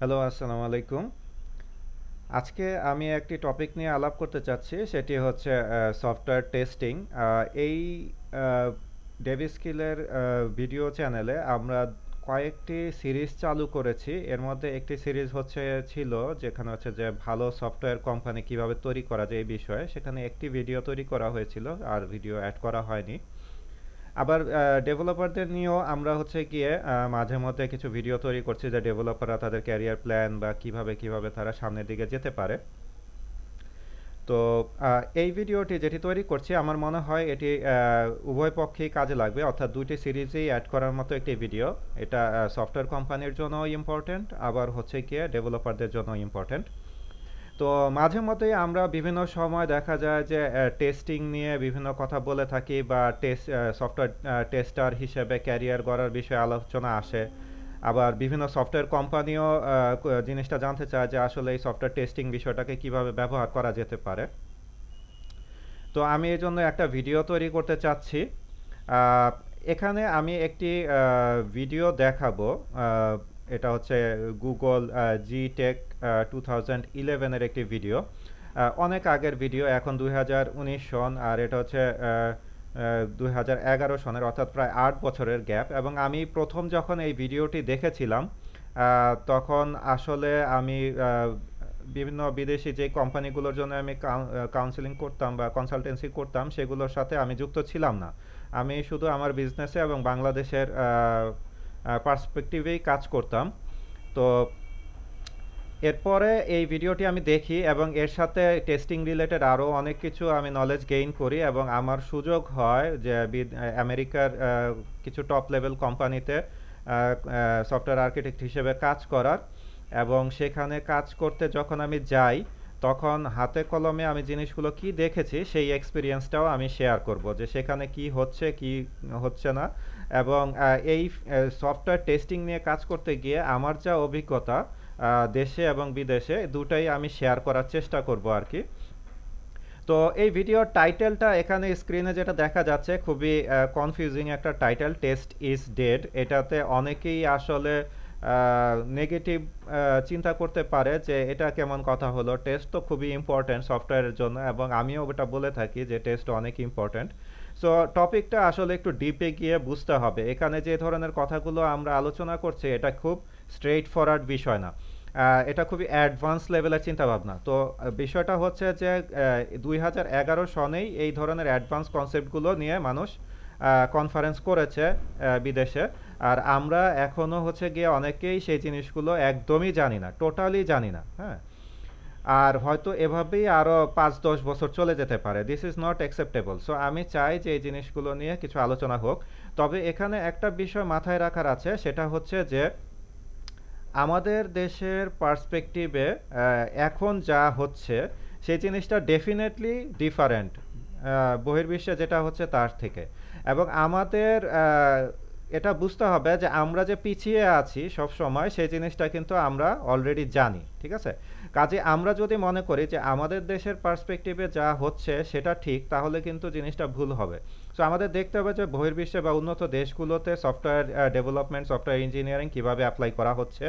Hello, আসসালামু আলাইকুম। আজকে আমি একটি টপিক নিয়ে আলাপ করতে চাচ্ছি, সেটি হচ্ছে সফটওয়্যার টেস্টিং এই ডেভি স্কিলের ভিডিও চ্যানেলে আমরা কয়েকটি সিরিজ চালু করেছি। এর মধ্যে একটি সিরিজ হচ্ছে, ছিল, যেখানে হচ্ছে যে ভালো সফটওয়্যার কোম্পানি কীভাবে তৈরি করা যায় এই বিষয়ে। সেখানে একটি ভিডিও তৈরি করা হয়েছিল, আর ভিডিও অ্যাড করা হয়নি। আবার ডেভেলপারদের নিয়েও আমরা হচ্ছে গিয়ে মাঝে মধ্যে কিছু ভিডিও তৈরি করছি যে ডেভেলপাররা তাদের ক্যারিয়ার প্ল্যান বা কীভাবে কীভাবে তারা সামনের দিকে যেতে পারে। তো এই ভিডিওটি যেটি তৈরি করছি, আমার মনে হয় এটি উভয় পক্ষেই কাজে লাগবে। অর্থাৎ দুইটি সিরিজেই অ্যাড করার মতো একটি ভিডিও এটা সফটওয়্যার কোম্পানির জন্য ইম্পর্টেন্ট আবার হচ্ছে গিয়ে ডেভেলপারদের জন্য ইম্পর্টেন্ট তো মাঝে মধ্যেই আমরা বিভিন্ন সময় দেখা যায় যে টেস্টিং নিয়ে বিভিন্ন কথা বলে থাকি বা টেস্ট সফটওয়্যার টেস্টার হিসেবে ক্যারিয়ার গড়ার বিষয়ে আলোচনা আসে। আবার বিভিন্ন সফটওয়্যার কোম্পানিও জিনিসটা জানতে চায় যে, আসলে এই সফটওয়্যার টেস্টিং বিষয়টাকে কীভাবে ব্যবহার করা যেতে পারে। তো আমি এই জন্য একটা ভিডিও তৈরি করতে চাচ্ছি। এখানে আমি একটি ভিডিও দেখাবো। এটা হচ্ছে Google G tech two thousand ইলেভেনের একটি ভিডিও অনেক আগের ভিডিও এখন দুই হাজার উনিশ সন, আর এটা হচ্ছে দুই হাজার এগারো সনের, অর্থাৎ প্রায় আট বছরের গ্যাপ এবং আমি প্রথম যখন এই ভিডিওটি দেখেছিলাম তখন আসলে আমি বিভিন্ন বিদেশি যে কোম্পানিগুলোর জন্য আমি কাউন্সিলিং করতাম বা কনসালটেন্সি করতাম, সেগুলোর সাথে আমি যুক্ত ছিলাম না। আমি শুধু আমার বিজনেসে এবং বাংলাদেশের পার্সপেক্টিভেই কাজ করতাম। তো এরপরে এই ভিডিওটি আমি দেখি এবং এর সাথে টেস্টিং রিলেটেড আরও অনেক কিছু আমি নলেজ গেইন করি এবং আমার সুযোগ হয় যে আমেরিকার কিছু টপ লেভেল কোম্পানিতে সফটওয়্যার আর্কিটেক্ট হিসেবে কাজ করার এবং সেখানে কাজ করতে যখন আমি যাই, তখন হাতে কলমে আমি জিনিসগুলো কি দেখেছি, সেই এক্সপিরিয়েন্সটাও আমি শেয়ার করব যে সেখানে কি হচ্ছে কি হচ্ছে না। এবং এই সফটওয়্যার টেস্টিং নিয়ে কাজ করতে গিয়ে আমার যা অভিজ্ঞতা দেশে এবং বিদেশে, দুটাই আমি শেয়ার করার চেষ্টা করব আর কি। তো এই ভিডিওর টাইটেলটা এখানে স্ক্রিনে যেটা দেখা যাচ্ছে, খুবই কনফিউজিং একটা টাইটেল টেস্ট ইজ ডেড এটাতে অনেকেই আসলে নেগেটিভ চিন্তা করতে পারে যে এটা কেমন কথা হলো। টেস্ট তো খুবই ইম্পর্ট্যান্ট সফটওয়্যারের জন্য এবং আমিও ওটা বলে থাকি যে টেস্ট অনেক ইম্পর্ট্যান্ট সো টপিকটা আসলে একটু ডিপে গিয়ে বুঝতে হবে। এখানে যে ধরনের কথাগুলো আমরা আলোচনা করছি, এটা খুব স্ট্রেইট ফরওয়ার্ড বিষয় না। এটা খুবই অ্যাডভান্স লেভেলের চিন্তাভাবনা। তো বিষয়টা হচ্ছে যে দুই হাজার এগারো সনেই এই ধরনের অ্যাডভান্স কনসেপ্টগুলো নিয়ে মানুষ কনফারেন্স করেছে বিদেশে। আর আমরা এখনও হচ্ছে গিয়ে অনেকেই সেই জিনিসগুলো একদমই জানি না টোটালি জানি না হ্যাঁ। আর হয়তো এভাবেই আরও পাঁচ, দশ বছর চলে যেতে পারে। This is not acceptable so আমি চাই যে এই জিনিসগুলো নিয়ে কিছু আলোচনা হোক। তবে এখানে একটা বিষয় মাথায় রাখার আছে, সেটা হচ্ছে যে আমাদের দেশের পার্সপেক্টিভে এখন যা হচ্ছে, সেই জিনিসটা ডেফিনেটলি ডিফারেন্ট বহির্বিশ্বে যেটা হচ্ছে তার থেকে। এবং আমাদের এটা বুঝতে হবে যে আমরা যে পিছিয়ে আছি সব সময় সেই জিনিসটা কিন্তু আমরা অলরেডি জানি, ঠিক আছে? কাজে আমরা যদি মনে করি যে আমাদের দেশের পার্সপেক্টিভে যা হচ্ছে সেটা ঠিক, তাহলে কিন্তু জিনিসটা ভুল হবে। সো আমাদের দেখতে হবে যে বহির্বিশ্বে বা উন্নত দেশগুলোতে সফটওয়্যার ডেভেলপমেন্ট সফটওয়্যার ইঞ্জিনিয়ারিং কীভাবে অ্যাপ্লাই করা হচ্ছে,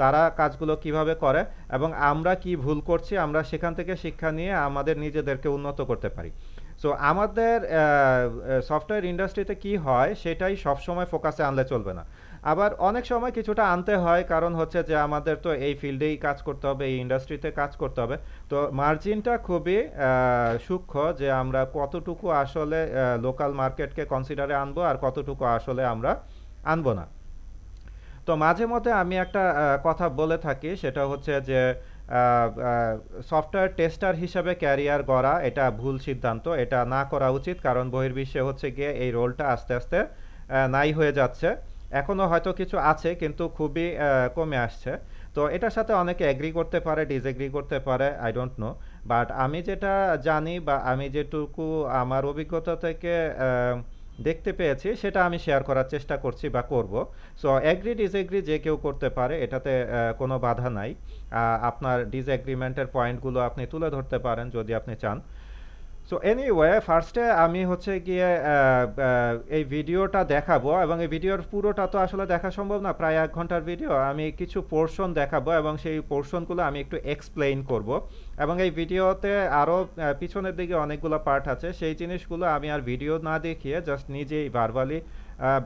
তারা কাজগুলো কীভাবে করে, এবং আমরা কি ভুল করছি, আমরা সেখান থেকে শিক্ষা নিয়ে আমাদের নিজেদেরকে উন্নত করতে পারি। সো আমাদের সফটওয়্যার ইন্ডাস্ট্রিতে কি হয়, সেটাই সবসময় ফোকাসে আনলে চলবে না। আবার অনেক সময় কিছুটা আনতে হয়, কারণ হচ্ছে যে আমাদের তো এই ফিল্ডেই কাজ করতে হবে, এই ইন্ডাস্ট্রিতে কাজ করতে হবে। তো মার্জিনটা খুবই সূক্ষ্ম যে আমরা কতটুকু আসলে লোকাল মার্কেটকে কনসিডারে আনব আর কতটুকু আসলে আমরা আনব না। তো মাঝে মধ্যে আমি একটা কথা বলে থাকি, সেটা হচ্ছে যে সফটওয়্যার টেস্টার হিসাবে ক্যারিয়ার গড়া এটা ভুল সিদ্ধান্ত, এটা না করা উচিত, কারণ বহির্বিশ্বে হচ্ছে গিয়ে এই রোলটা আস্তে আস্তে নাই হয়ে যাচ্ছে। এখনও হয়তো কিছু আছে, কিন্তু খুবই কমে আসছে। তো এটার সাথে অনেকে অ্যাগ্রি করতে পারে ডিসএগ্রি করতে পারে আই ডোন্ট নো বাট আমি যেটা জানি বা আমি যেটুকু আমার অভিজ্ঞতা থেকে দেখতে পেয়েছি, সেটা আমি শেয়ার করার চেষ্টা করছি বা করব। সো অ্যাগ্রি ডিসএগ্রি যে কেউ করতে পারে, এটাতে কোনো বাধা নাই। আপনার ডিসএগ্রিমেন্টের পয়েন্টগুলো আপনি তুলে ধরতে পারেন যদি আপনি চান। সো এনিওয়ে ফার্স্টে আমি হচ্ছে গিয়ে এই ভিডিওটা দেখাবো এবং এই ভিডিওর পুরোটা তো আসলে দেখা সম্ভব না, প্রায় এক ঘণ্টার ভিডিও। আমি কিছু পোর্শন দেখাবো এবং সেই পোর্শনগুলো আমি একটু এক্সপ্লেইন করব। এবং এই ভিডিওতে আরও পিছনের দিকে অনেকগুলো পার্ট আছে। সেই জিনিসগুলো আমি আর ভিডিও না দেখিয়ে জাস্ট নিজেই ভার্বালি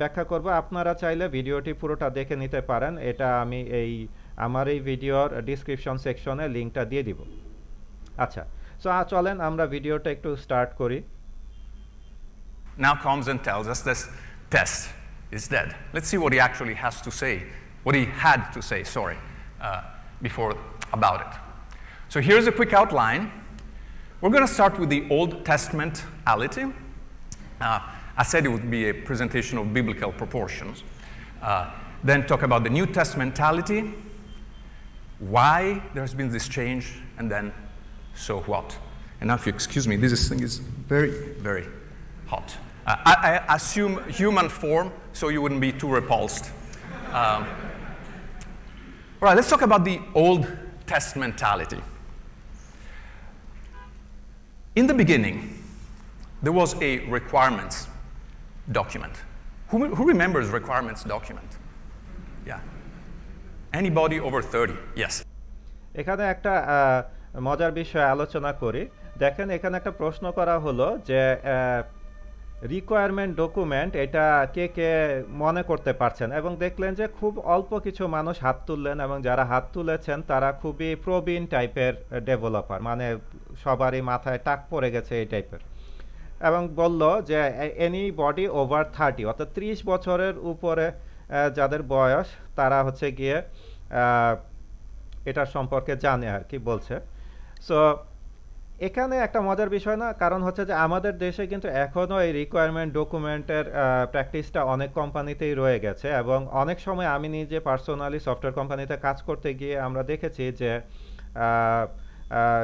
ব্যাখ্যা করব। আপনারা চাইলে ভিডিওটি পুরোটা দেখে নিতে পারেন। এটা আমি এই, আমার এই ভিডিওর ডিসক্রিপশন সেকশনে লিঙ্কটা দিয়ে দিব। আচ্ছা সো চলেন আমরা ভিডিওটা একটু স্টার্ট করি Now comes and tells us this test is dead. Let's see what he actually has to say, what he had to say, sorry, uh, before about it. So here's a quick outline. We're going to start with the Old Testament ality. Uh, I said it would be a presentation of biblical proportions. Uh, then talk about the New Testamentality, why there's been this change, and then so what? And now, if you excuse me, this thing is very, very hot. Uh, I, I, assume human form, so you wouldn't be too repulsed. Um, all right, let's talk about the Old Testamentality. In the beginning, there was a requirements document. Who, who remembers requirements document? Yeah. Anybody over 30? Yes. এখানে একটা মজার বিষয় আলোচনা করি। দেখেন, এখানে একটা প্রশ্ন করা হলো যে রিকোয়ারমেন্ট ডকুমেন্ট এটা কে কে মনে করতে পারছেন? এবং দেখলেন যে, খুব অল্প কিছু মানুষ হাত তুললেন এবং যারা হাত তুলেছেন তারা খুবই প্রবীণ টাইপের ডেভেলপার মানে সবারই মাথায় টাক পড়ে গেছে এই টাইপের। এবং বলল যে এনি বডি ওভার থার্টি অর্থাৎ ত্রিশ বছরের উপরে যাদের বয়স, তারা হচ্ছে গিয়ে এটার সম্পর্কে জানে আর কি বলছে। সো এখানে একটা মজার বিষয় না, কারণ হচ্ছে যে আমাদের দেশে কিন্তু এখনও এই রিকোয়ারমেন্ট ডকুমেন্টের প্র্যাকটিসটা অনেক কোম্পানিতেই রয়ে গেছে এবং অনেক সময় আমি নিজে পার্সোনালি সফটওয়্যার কোম্পানিতে কাজ করতে গিয়ে আমরা দেখেছি যে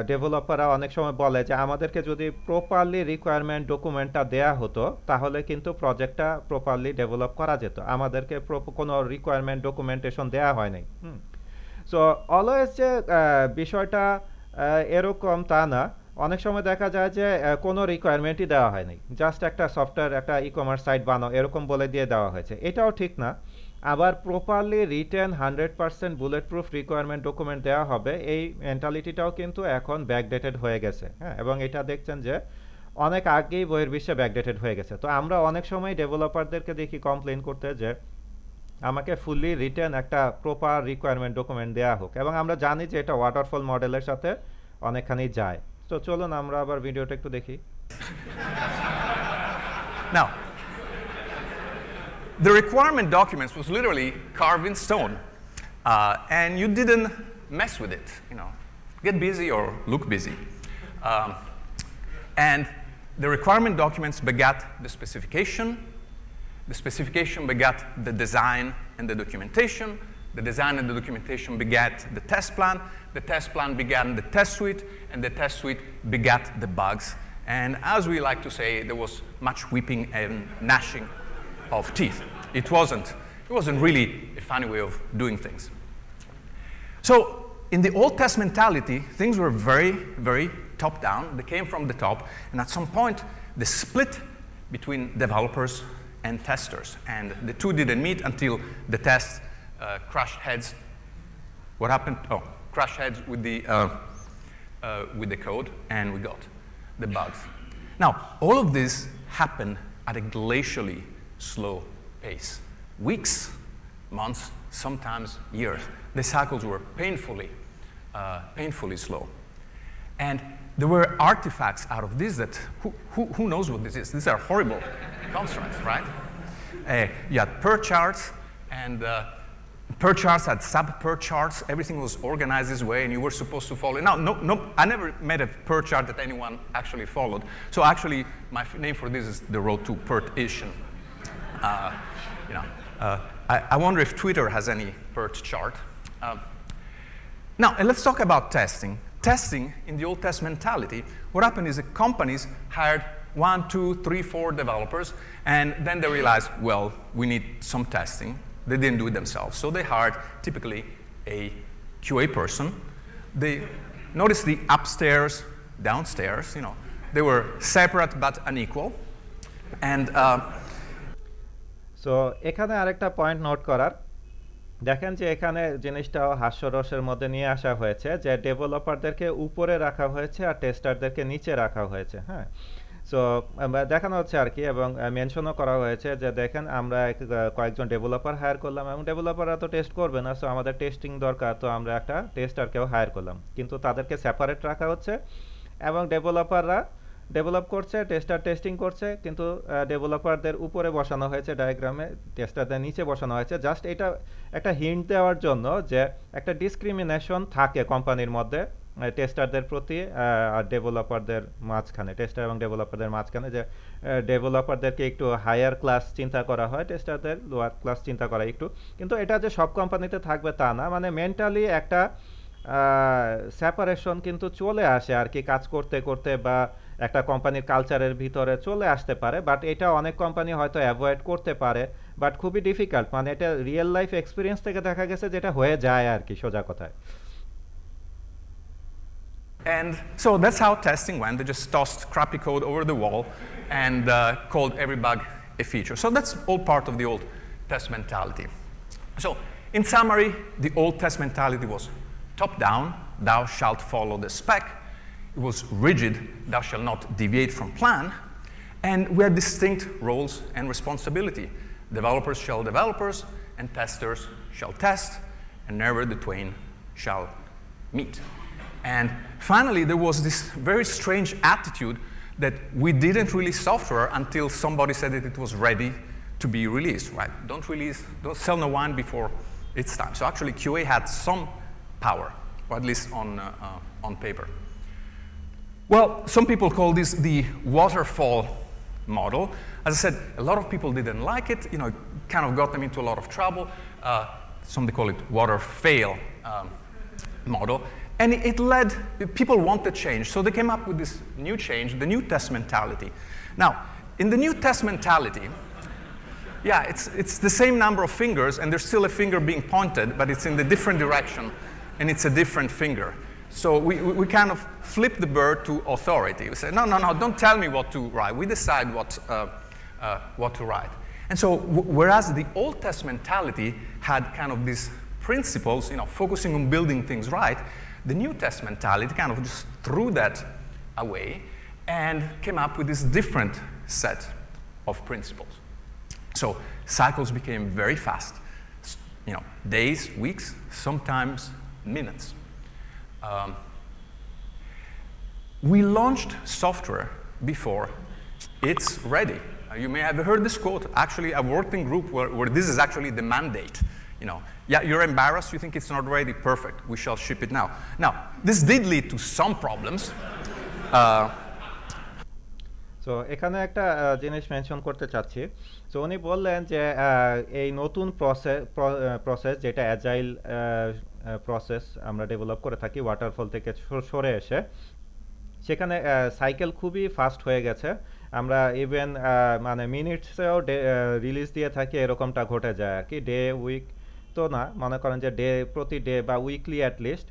ডেভেলপাররা অনেক সময় বলে যে আমাদেরকে যদি প্রপারলি রিকোয়ারমেন্ট ডকুমেন্টটা দেয়া হতো, তাহলে কিন্তু প্রজেক্টটা প্রপারলি ডেভেলপ করা যেত। আমাদেরকে কোনো রিকোয়ারমেন্ট ডকুমেন্টেশন দেওয়া হয় নাই সো অলওয়েজ যে বিষয়টা এরকম তা না। অনেক সময় দেখা যায় যে কোনো রিকোয়ারমেন্টই দেওয়া হয়নি। জাস্ট একটা সফটওয়্যার একটা ই কমার্স সাইট বানাও, এরকম বলে দিয়ে দেওয়া হয়েছে। এটাও ঠিক না। আবার properly written hundred percent bulletproof requirement document দেওয়া হবে, এই মেন্টালিটিটাও কিন্তু এখন ব্যাকডেটেড হয়ে গেছে হ্যাঁ? এবং এটা দেখছেন যে, অনেক আগেই বইয়ের বিশ্বে ব্যাকডেটেড হয়ে গেছে। তো আমরা অনেক সময় ডেভেলপারদেরকে দেখি কমপ্লেন করতে যে আমাকে ফুললি রিটার্ন একটা প্রপার রিকোয়ারমেন্ট ডকুমেন্ট দেওয়া হোক এবং আমরা জানি যে এটা ওয়াটারফল মডেলের সাথে অনেকখানি যায় তো চলুন আমরা আবার ভিডিওটা একটু দেখি Now, the requirement documents was literally carved in stone, uh, and you didn't mess with it. You know, get busy or look busy. Um, and the requirement documents begat the specification, the specification begat the design and the documentation. The design and the documentation begat the test plan. The test plan began the test suite, and the test suite begat the bugs. And as we like to say, there was much weeping and gnashing of teeth. It wasn't, it wasn't really a funny way of doing things. So, in the Old Test mentality, things were very, very top down. They came from the top, and at some point, the split between developers and testers. And the two didn't meet until the test uh, crashed heads. What happened? Oh, crashed heads with the, uh, uh, with the code, and we got the bugs. Now, all of this happened at a glacially slow pace weeks, months, sometimes years. The cycles were painfully, uh, painfully slow. And there were artifacts out of this that who, who, who knows what this is? These are horrible constructs, right? Uh, you had per charts, and uh, per charts had sub per charts. Everything was organized this way, and you were supposed to follow. It. Now, no, no, I never met a per chart that anyone actually followed. So, actually, my name for this is the road to pertition. Uh, you know, uh, I, I, wonder if Twitter has any PERT chart. Uh, now, let's talk about testing Testing in the Old Testamentality, what happened is that companies hired one, two, three, four developers, and then they realized, well, we need some testing. They didn't do it themselves, so they hired typically a QA person. They notice the upstairs, downstairs, you know, they were separate but unequal. And uh, so এখানে আরেকটা point note করার দেখেন যে এখানে জিনিসটা হাস্যরসের মধ্যে নিয়ে আসা হয়েছে যে ডেভেলপারদেরকে উপরে রাখা হয়েছে আর টেস্টারদেরকে নিচে রাখা হয়েছে হ্যাঁ? সো দেখানো হচ্ছে আর কি এবং মেনশনও করা হয়েছে যে দেখেন আমরা কয়েকজন ডেভেলপার হায়ার করলাম এবং ডেভেলপাররা তো টেস্ট করবে না সো আমাদের টেস্টিং দরকার, তো আমরা একটা টেস্টারকেও হায়ার করলাম। কিন্তু তাদেরকে সেপারেট রাখা হচ্ছে এবং ডেভেলপাররা ডেভেলপ করছে টেস্টার টেস্টিং করছে, কিন্তু ডেভেলপারদের উপরে বসানো হয়েছে ডায়াগ্রামে টেস্টারদের নিচে বসানো হয়েছে। জাস্ট এটা একটা হিন্ট দেওয়ার জন্য যে একটা ডিসক্রিমিনেশন থাকে কোম্পানির মধ্যে টেস্টারদের প্রতি আর ডেভেলপারদের মাঝখানে টেস্টার এবং ডেভেলপারদের মাঝখানে যে ডেভেলপারদেরকে একটু হায়ার ক্লাস চিন্তা করা হয় টেস্টারদের লোয়ার ক্লাস চিন্তা করা একটু। কিন্তু এটা যে সব কোম্পানিতে থাকবে তা না মানে মেন্টালি একটা সেপারেশন কিন্তু চলে আসে আর কি কাজ করতে করতে বা একটা কোম্পানির কালচারের ভিতরে চলে আসতে পারে বাট এটা অনেক কোম্পানি হয়তো অ্যাভয়েড করতে পারে বাট খুবই ডিফিকাল্ট মানে এটা রিয়েল লাইফ এক্সপিরিয়েন্স থেকে দেখা গেছে যেটা হয়ে যায় আর কি সোজা কথায় And so that's how testing went. They just tossed crappy code over the wall and uh, called every bug a feature. So that's all part of the old test mentality. So, in summary, the old test mentality was top down, thou shalt follow the spec. It was rigid, thou shalt not deviate from plan. And we had distinct roles and responsibility. Developers shall developers, and testers shall test, and never the twain shall meet. And finally, there was this very strange attitude that we didn't release software until somebody said that it was ready to be released, right? Don't release, don't sell no wine before it's time. So actually, QA had some power, or at least on, uh, uh, on paper. Well, some people call this the waterfall model. As I said, a lot of people didn't like it. You know, it kind of got them into a lot of trouble. Uh, some they call it water fail um, model. And it led, people wanted change. So they came up with this new change, the new test mentality. Now, in the new test mentality, yeah, it's, it's the same number of fingers, and there's still a finger being pointed, but it's in the different direction, and it's a different finger. So we, we, kind of flip the bird to authority. We say, no, no, no, don't tell me what to write. We decide what, uh, uh, what to write. And so, whereas the Old Test mentality had kind of these principles, you know, focusing on building things right, the New Test mentality kind of just threw that away and came up with this different set of principles. So cycles became very fast, you know, days, weeks, sometimes minutes. Um, we launched software before it's ready. Uh, you may have heard this quote. Actually, I've worked in group where, where this is actually the mandate. You know, yeah, you're embarrassed. You think it's not ready. Perfect. We shall ship it now. Now, this did lead to some problems. Uh, so এখানে একটা আহ, জিনিস mention করতে চাচ্ছি so উনি বললেন যে আহ, এই নতুন প্রসেস প্রসেস যেটা অ্যাজাইল প্রসেস আমরা ডেভেলপ করে থাকি ওয়াটারফল থেকে সর- এসে। সেখানে সাইকেল খুবই ফাস্ট হয়ে গেছে। আমরা ইভেন মানে মিনিটসেও ডে রিলিজ দিয়ে থাকি, এরকমটা ঘটে যায় আর কি। ডে উইক তো না, মনে করেন যে ডে প্রতি ডে বা উইকলি অ্যাটলিস্ট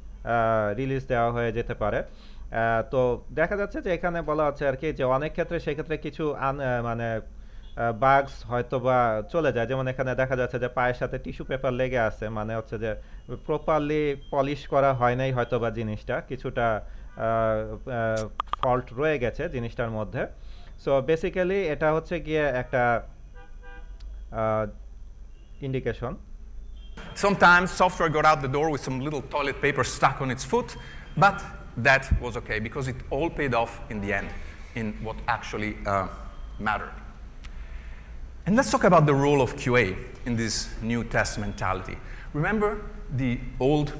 রিলিজ দেওয়া হয়ে যেতে পারে। তো দেখা যাচ্ছে যে এখানে বলা হচ্ছে আর কি যে অনেক ক্ষেত্রে, সেক্ষেত্রে কিছু আন মানে বাগস হয়তো বা চলে যায় যেমন এখানে দেখা যাচ্ছে যে পায়ের সাথে টিস্যু পেপার লেগে আছে মানে হচ্ছে যে প্রপারলি পলিশ করা হয় নাই হয়তো বা জিনিসটা কিছুটা ফল্ট রয়ে গেছে জিনিসটার মধ্যে সো বেসিক্যালি এটা হচ্ছে গিয়ে একটা indication Sometimes software got out the door with some little toilet paper stuck on its foot, but that was okay because it all paid off in the end in what actually uh, mattered. And let's talk about the role of QA in this new test mentality. Remember the old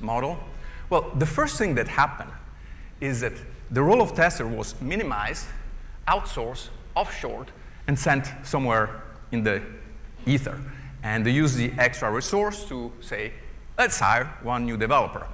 model? Well, the first thing that happened is that the role of tester was minimized, outsourced, offshored, and sent somewhere in the ether. And they used the extra resource to say, let's hire one new developer.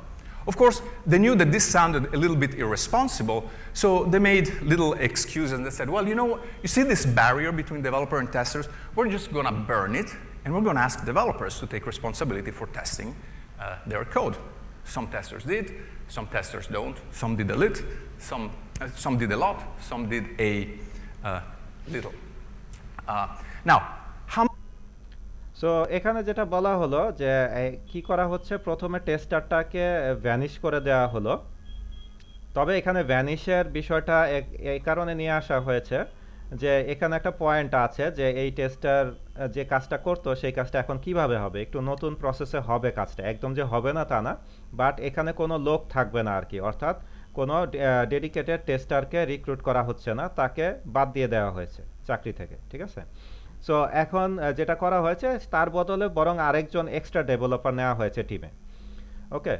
Of course, they knew that this sounded a little bit irresponsible, so they made little excuses and they said, well, you know, you see this barrier between developer and testers? We're just going to burn it, and we're going to ask developers to take responsibility for testing uh, their code. Some testers did, some testers don't, some did a lit, some Uh, some did a lot, some did a uh, little. Uh, now, so এখানে যেটা বলা হলো যে কি করা হচ্ছে? প্রথমে টেস্টারটাকে vanish করে দেওয়া হলো। তবে এখানে ভ্যানিশের বিষয়টা এই কারণে নিয়ে আসা হয়েছে যে, এখানে একটা পয়েন্ট আছে যে, এই টেস্টার যে কাজটা করতো, সেই কাজটা এখন কীভাবে হবে? একটু নতুন প্রসেসে হবে কাজটা। একদম যে হবে না তা না বাট এখানে কোনো লোক থাকবে না আর কি। অর্থাৎ কোনো ডেডিকেটেড টেস্টারকে রিক্রুট করা হচ্ছে না, তাকে বাদ দিয়ে দেওয়া হয়েছে চাকরি থেকে, ঠিক আছে? সো এখন যেটা করা হয়েছে, তার বদলে বরং আরেকজন এক্সট্রা ডেভেলপার নেওয়া হয়েছে টিমে ওকে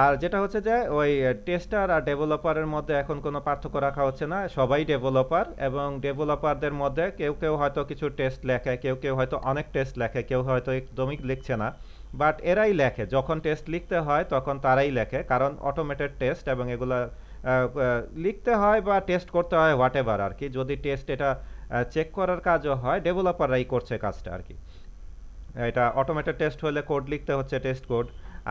আর যেটা হচ্ছে যে, ওই টেস্টার আর ডেভেলপারের মধ্যে এখন কোনো পার্থক্য রাখা হচ্ছে না। সবাই ডেভেলপার এবং ডেভেলপারদের মধ্যে কেউ কেউ হয়তো কিছু টেস্ট লেখে, কেউ কেউ হয়তো অনেক টেস্ট লেখে, কেউ হয়তো একদমই লিখছে না। বাট এরাই লেখে। যখন টেস্ট লিখতে হয়, তখন তারাই লেখে। কারণ অটোমেটেড টেস্ট এবং এগুলা লিখতে হয় বা টেস্ট করতে হয় হোয়াট এভার আর কি। যদি টেস্ট এটা চেক করার কাজও হয় ডেভেলপাররাই করছে কাজটা আর কি। এটা অটোমেটেড টেস্ট হলে কোড লিখতে হচ্ছে টেস্ট কোড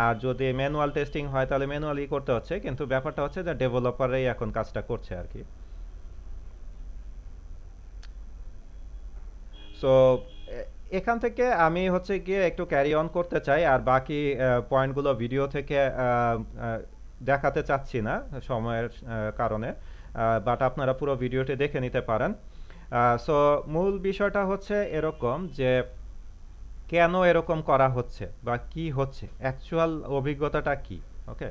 আর যদি ম্যানুয়াল টেস্টিং হয় তাহলে ম্যানুয়ালি করতে হচ্ছে, কিন্তু ব্যাপারটা হচ্ছে যে ডেভেলপাররাই এখন কাজটা করছে আর কি। সো এখান থেকে আমি হচ্ছে গিয়ে একটু ক্যারি অন করতে চাই, আর বাকি পয়েন্টগুলো ভিডিও থেকে দেখাতে চাচ্ছি না সময়ের কারণে বাট আপনারা পুরো ভিডিওটি দেখে নিতে পারেন। সো মূল বিষয়টা হচ্ছে এরকম যে কেন এরকম করা হচ্ছে বা কি হচ্ছে অ্যাকচুয়াল অভিজ্ঞতাটা কি ওকে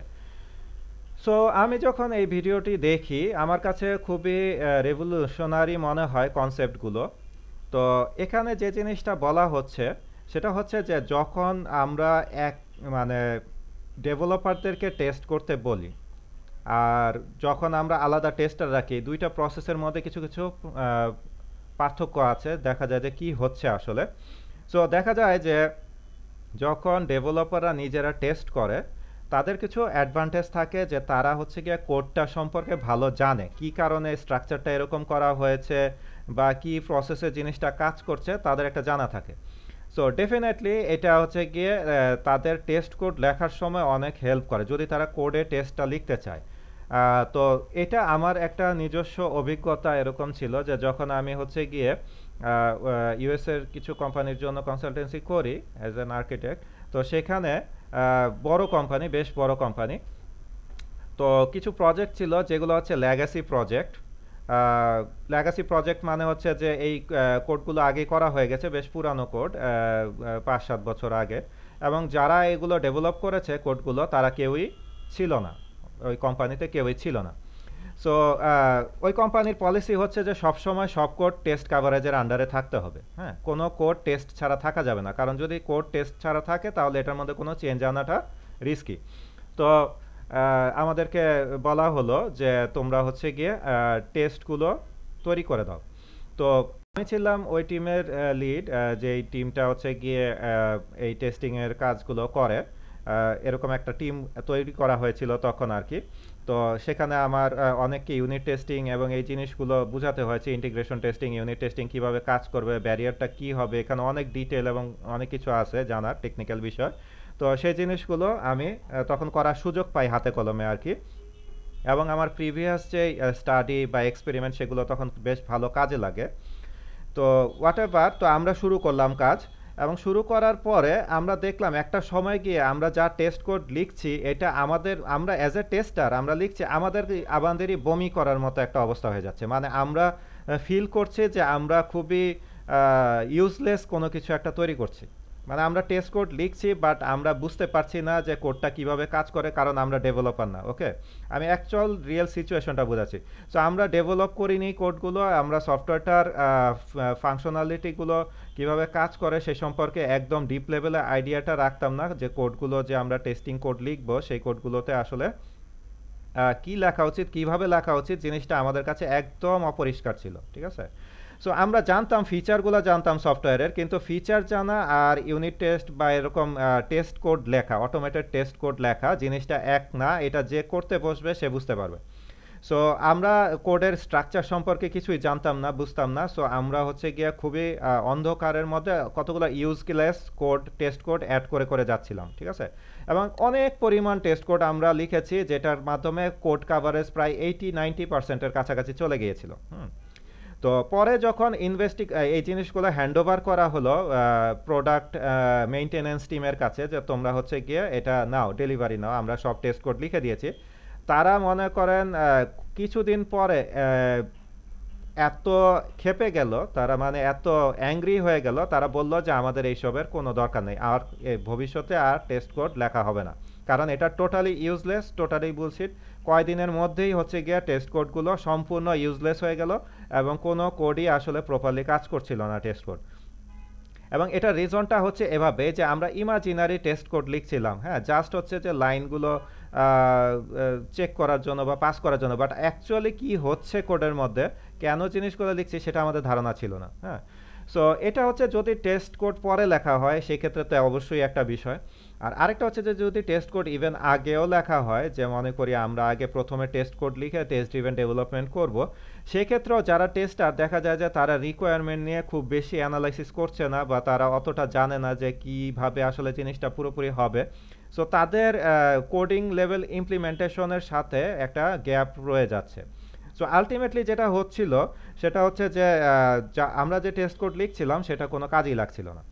সো আমি যখন এই ভিডিওটি দেখি, আমার কাছে খুবই রেভলিউশনারি মনে হয় কনসেপ্টগুলো তো এখানে যে জিনিসটা বলা হচ্ছে, সেটা হচ্ছে যে যখন আমরা এক মানে ডেভেলপারদেরকে টেস্ট করতে বলি আর যখন আমরা আলাদা টেস্টার রাখি, দুইটা প্রসেসের মধ্যে কিছু কিছু পার্থক্য আছে। দেখা যায় যে কি হচ্ছে আসলে। সো দেখা যায় যে যখন ডেভেলপাররা নিজেরা টেস্ট করে, তাদের কিছু অ্যাডভান্টেজ থাকে যে তারা হচ্ছে গিয়ে কোডটা সম্পর্কে ভালো জানে। কি কারণে স্ট্রাকচারটা এরকম করা হয়েছে বা কি প্রসেসে জিনিসটা কাজ করছে, তাদের একটা জানা থাকে। সো ডেফিনেটলি এটা হচ্ছে গিয়ে তাদের টেস্ট কোড লেখার সময় অনেক হেল্প করে। যদি তারা কোডে টেস্টটা লিখতে চায় তো এটা আমার একটা নিজস্ব অভিজ্ঞতা এরকম ছিল যে যখন আমি হচ্ছে গিয়ে ইউএস এর কিছু কোম্পানির জন্য কনসালটেন্সি করি অ্যাজ অ্যান আর্কিটেক্ট তো সেখানে বড় কোম্পানি বেশ বড় কোম্পানি তো কিছু প্রজেক্ট ছিল যেগুলো হচ্ছে ল্যাগাসি প্রজেক্ট ল্যাগাসি প্রজেক্ট মানে হচ্ছে যে এই কোডগুলো আগে করা হয়ে গেছে, বেশ পুরানো কোড পাঁচ সাত বছর আগে, এবং যারা এগুলো ডেভেলপ করেছে কোডগুলো তারা কেউই ছিল না। ওই কোম্পানিতে কেউই ছিল না। সো ওই কোম্পানির পলিসি হচ্ছে যে সবসময় সব কোড টেস্ট কাভারেজের আন্ডারে থাকতে হবে। হ্যাঁ কোনো কোড টেস্ট ছাড়া থাকা যাবে না। কারণ যদি কোড টেস্ট ছাড়া থাকে, তাহলে এটার মধ্যে কোনো চেঞ্জ আনাটা রিস্কি তো আমাদেরকে বলা হলো যে তোমরা হচ্ছে গিয়ে টেস্টগুলো তৈরি করে দাও। তো, আমি ছিলাম ওই টিমের লিড যে এই টিমটা হচ্ছে গিয়ে এই টেস্টিংয়ের কাজগুলো করে। এরকম একটা টিম তৈরি করা হয়েছিল তখন আর কি। তো সেখানে আমার অনেককে ইউনিট টেস্টিং এবং এই জিনিসগুলো বোঝাতে হয়েছে ইন্টিগ্রেশন টেস্টিং ইউনিট টেস্টিং কীভাবে কাজ করবে ব্যারিয়ারটা কি হবে, এখানে অনেক ডিটেল এবং অনেক কিছু আছে জানার টেকনিক্যাল বিষয়। তো সেই জিনিসগুলো আমি তখন করার সুযোগ পাই হাতে কলমে আর কি। এবং আমার প্রিভিয়াস যে স্টাডি বা এক্সপেরিমেন্ট সেগুলো তখন বেশ ভালো কাজে লাগে। তো হোয়াট এভার তো আমরা শুরু করলাম কাজ। এবং শুরু করার পরে আমরা দেখলাম একটা সময় গিয়ে আমরা যা টেস্ট কোড লিখছি, এটা আমাদের, আমরা অ্যাজ এ টেস্টার আমরা লিখছি আমাদের আমাদেরই বমি করার মতো একটা অবস্থা হয়ে যাচ্ছে। মানে আমরা ফিল করছি যে আমরা খুবই ইউজলেস কোনো কিছু একটা তৈরি করছি। মানে আমরা টেস্ট কোড লিখছি বাট আমরা বুঝতে পারছি না যে কোডটা কীভাবে কাজ করে, কারণ আমরা ডেভেলপার না ওকে আমি অ্যাকচুয়াল রিয়েল সিচুয়েশনটা বোঝাচ্ছি। সো আমরা ডেভেলপ করিনি কোডগুলো আমরা সফটওয়্যারটার ফাংশনালিটিগুলো কীভাবে কাজ করে সে সম্পর্কে একদম ডিপ লেভেলে আইডিয়াটা রাখতাম না, যে কোডগুলো যে আমরা টেস্টিং কোড লিখব, সেই কোডগুলোতে আসলে কি লেখা উচিত, কীভাবে লেখা উচিত, জিনিসটা আমাদের কাছে একদম অপরিষ্কার ছিল, ঠিক আছে? সো আমরা জানতাম ফিচারগুলো জানতাম সফটওয়্যারের কিন্তু ফিচার জানা আর ইউনিট টেস্ট বা এরকম টেস্ট কোড লেখা অটোমেটেড টেস্ট কোড লেখা জিনিসটা এক না, এটা যে করতে বসবে সে বুঝতে পারবে। সো আমরা কোডের স্ট্রাকচার সম্পর্কে কিছুই জানতাম না, বুঝতাম না। সো আমরা হচ্ছে গিয়ে খুবই অন্ধকারের মধ্যে কতগুলো useless code test code add করে করে যাচ্ছিলাম, ঠিক আছে? এবং অনেক পরিমাণ টেস্ট কোড আমরা লিখেছি যেটার মাধ্যমে কোড কাভারেজ প্রায় এইটি নাইনটি পার্সেন্টের কাছাকাছি চলে গিয়েছিল, হুম। তো পরে যখন ইনভেস্টিগ এই জিনিসগুলো হ্যান্ড ওভার করা হলো প্রোডাক্ট মেইনটেনেন্স টিমের কাছে যে তোমরা হচ্ছে গিয়ে এটা নাও ডেলিভারি নাও, আমরা সব টেস্ট কোড লিখে দিয়েছি, তারা মনে করেন কিছুদিন পরে এত খেপে গেল, তারা মানে এত অ্যাংরি হয়ে গেল, তারা বলল যে আমাদের এইসবের কোনো দরকার নেই, আর ভবিষ্যতে আর টেস্ট কোড লেখা হবে না। কারণ এটা টোটালি ইউজলেস টোটালি বুলশিট কয়দিনের মধ্যেই হচ্ছে গিয়ে টেস্ট কোডগুলো সম্পূর্ণ ইউজলেস হয়ে গেল এবং কোনো কোডই আসলে প্রপারলি কাজ করছিল না টেস্ট কোড এবং এটা রিজনটা হচ্ছে এভাবে যে আমরা ইমাজিনারি টেস্ট কোড লিখছিলাম হ্যাঁ জাস্ট হচ্ছে যে লাইনগুলো চেক করার জন্য বা পাস করার জন্য। বাট অ্যাকচুয়ালি কি হচ্ছে কোডের মধ্যে, কেন জিনিসগুলো লিখছি সেটা আমাদের ধারণা ছিল না হ্যাঁ। সো এটা হচ্ছে যদি টেস্ট কোড পরে লেখা হয়, সেক্ষেত্রে তো অবশ্যই একটা বিষয়। আর আরেকটা হচ্ছে যে যদি টেস্ট কোড ইভেন আগেও লেখা হয়, যে মনে করি আমরা আগে প্রথমে টেস্ট কোড লিখে টেস্ট ইভেন ডেভেলপমেন্ট করব, সেক্ষেত্রেও যারা টেস্টার দেখা যায় যে তারা রিকোয়ারমেন্ট নিয়ে খুব বেশি অ্যানালাইসিস করছে না বা তারা অতটা জানে না যে কীভাবে আসলে জিনিসটা পুরোপুরি হবে। সো তাদের কোডিং লেভেল ইমপ্লিমেন্টেশনের সাথে একটা গ্যাপ রয়ে যাচ্ছে। সো আলটিমেটলি যেটা হচ্ছিল, সেটা হচ্ছে যে আমরা যে টেস্ট কোড লিখছিলাম, সেটা কোনো কাজই লাগছিল না।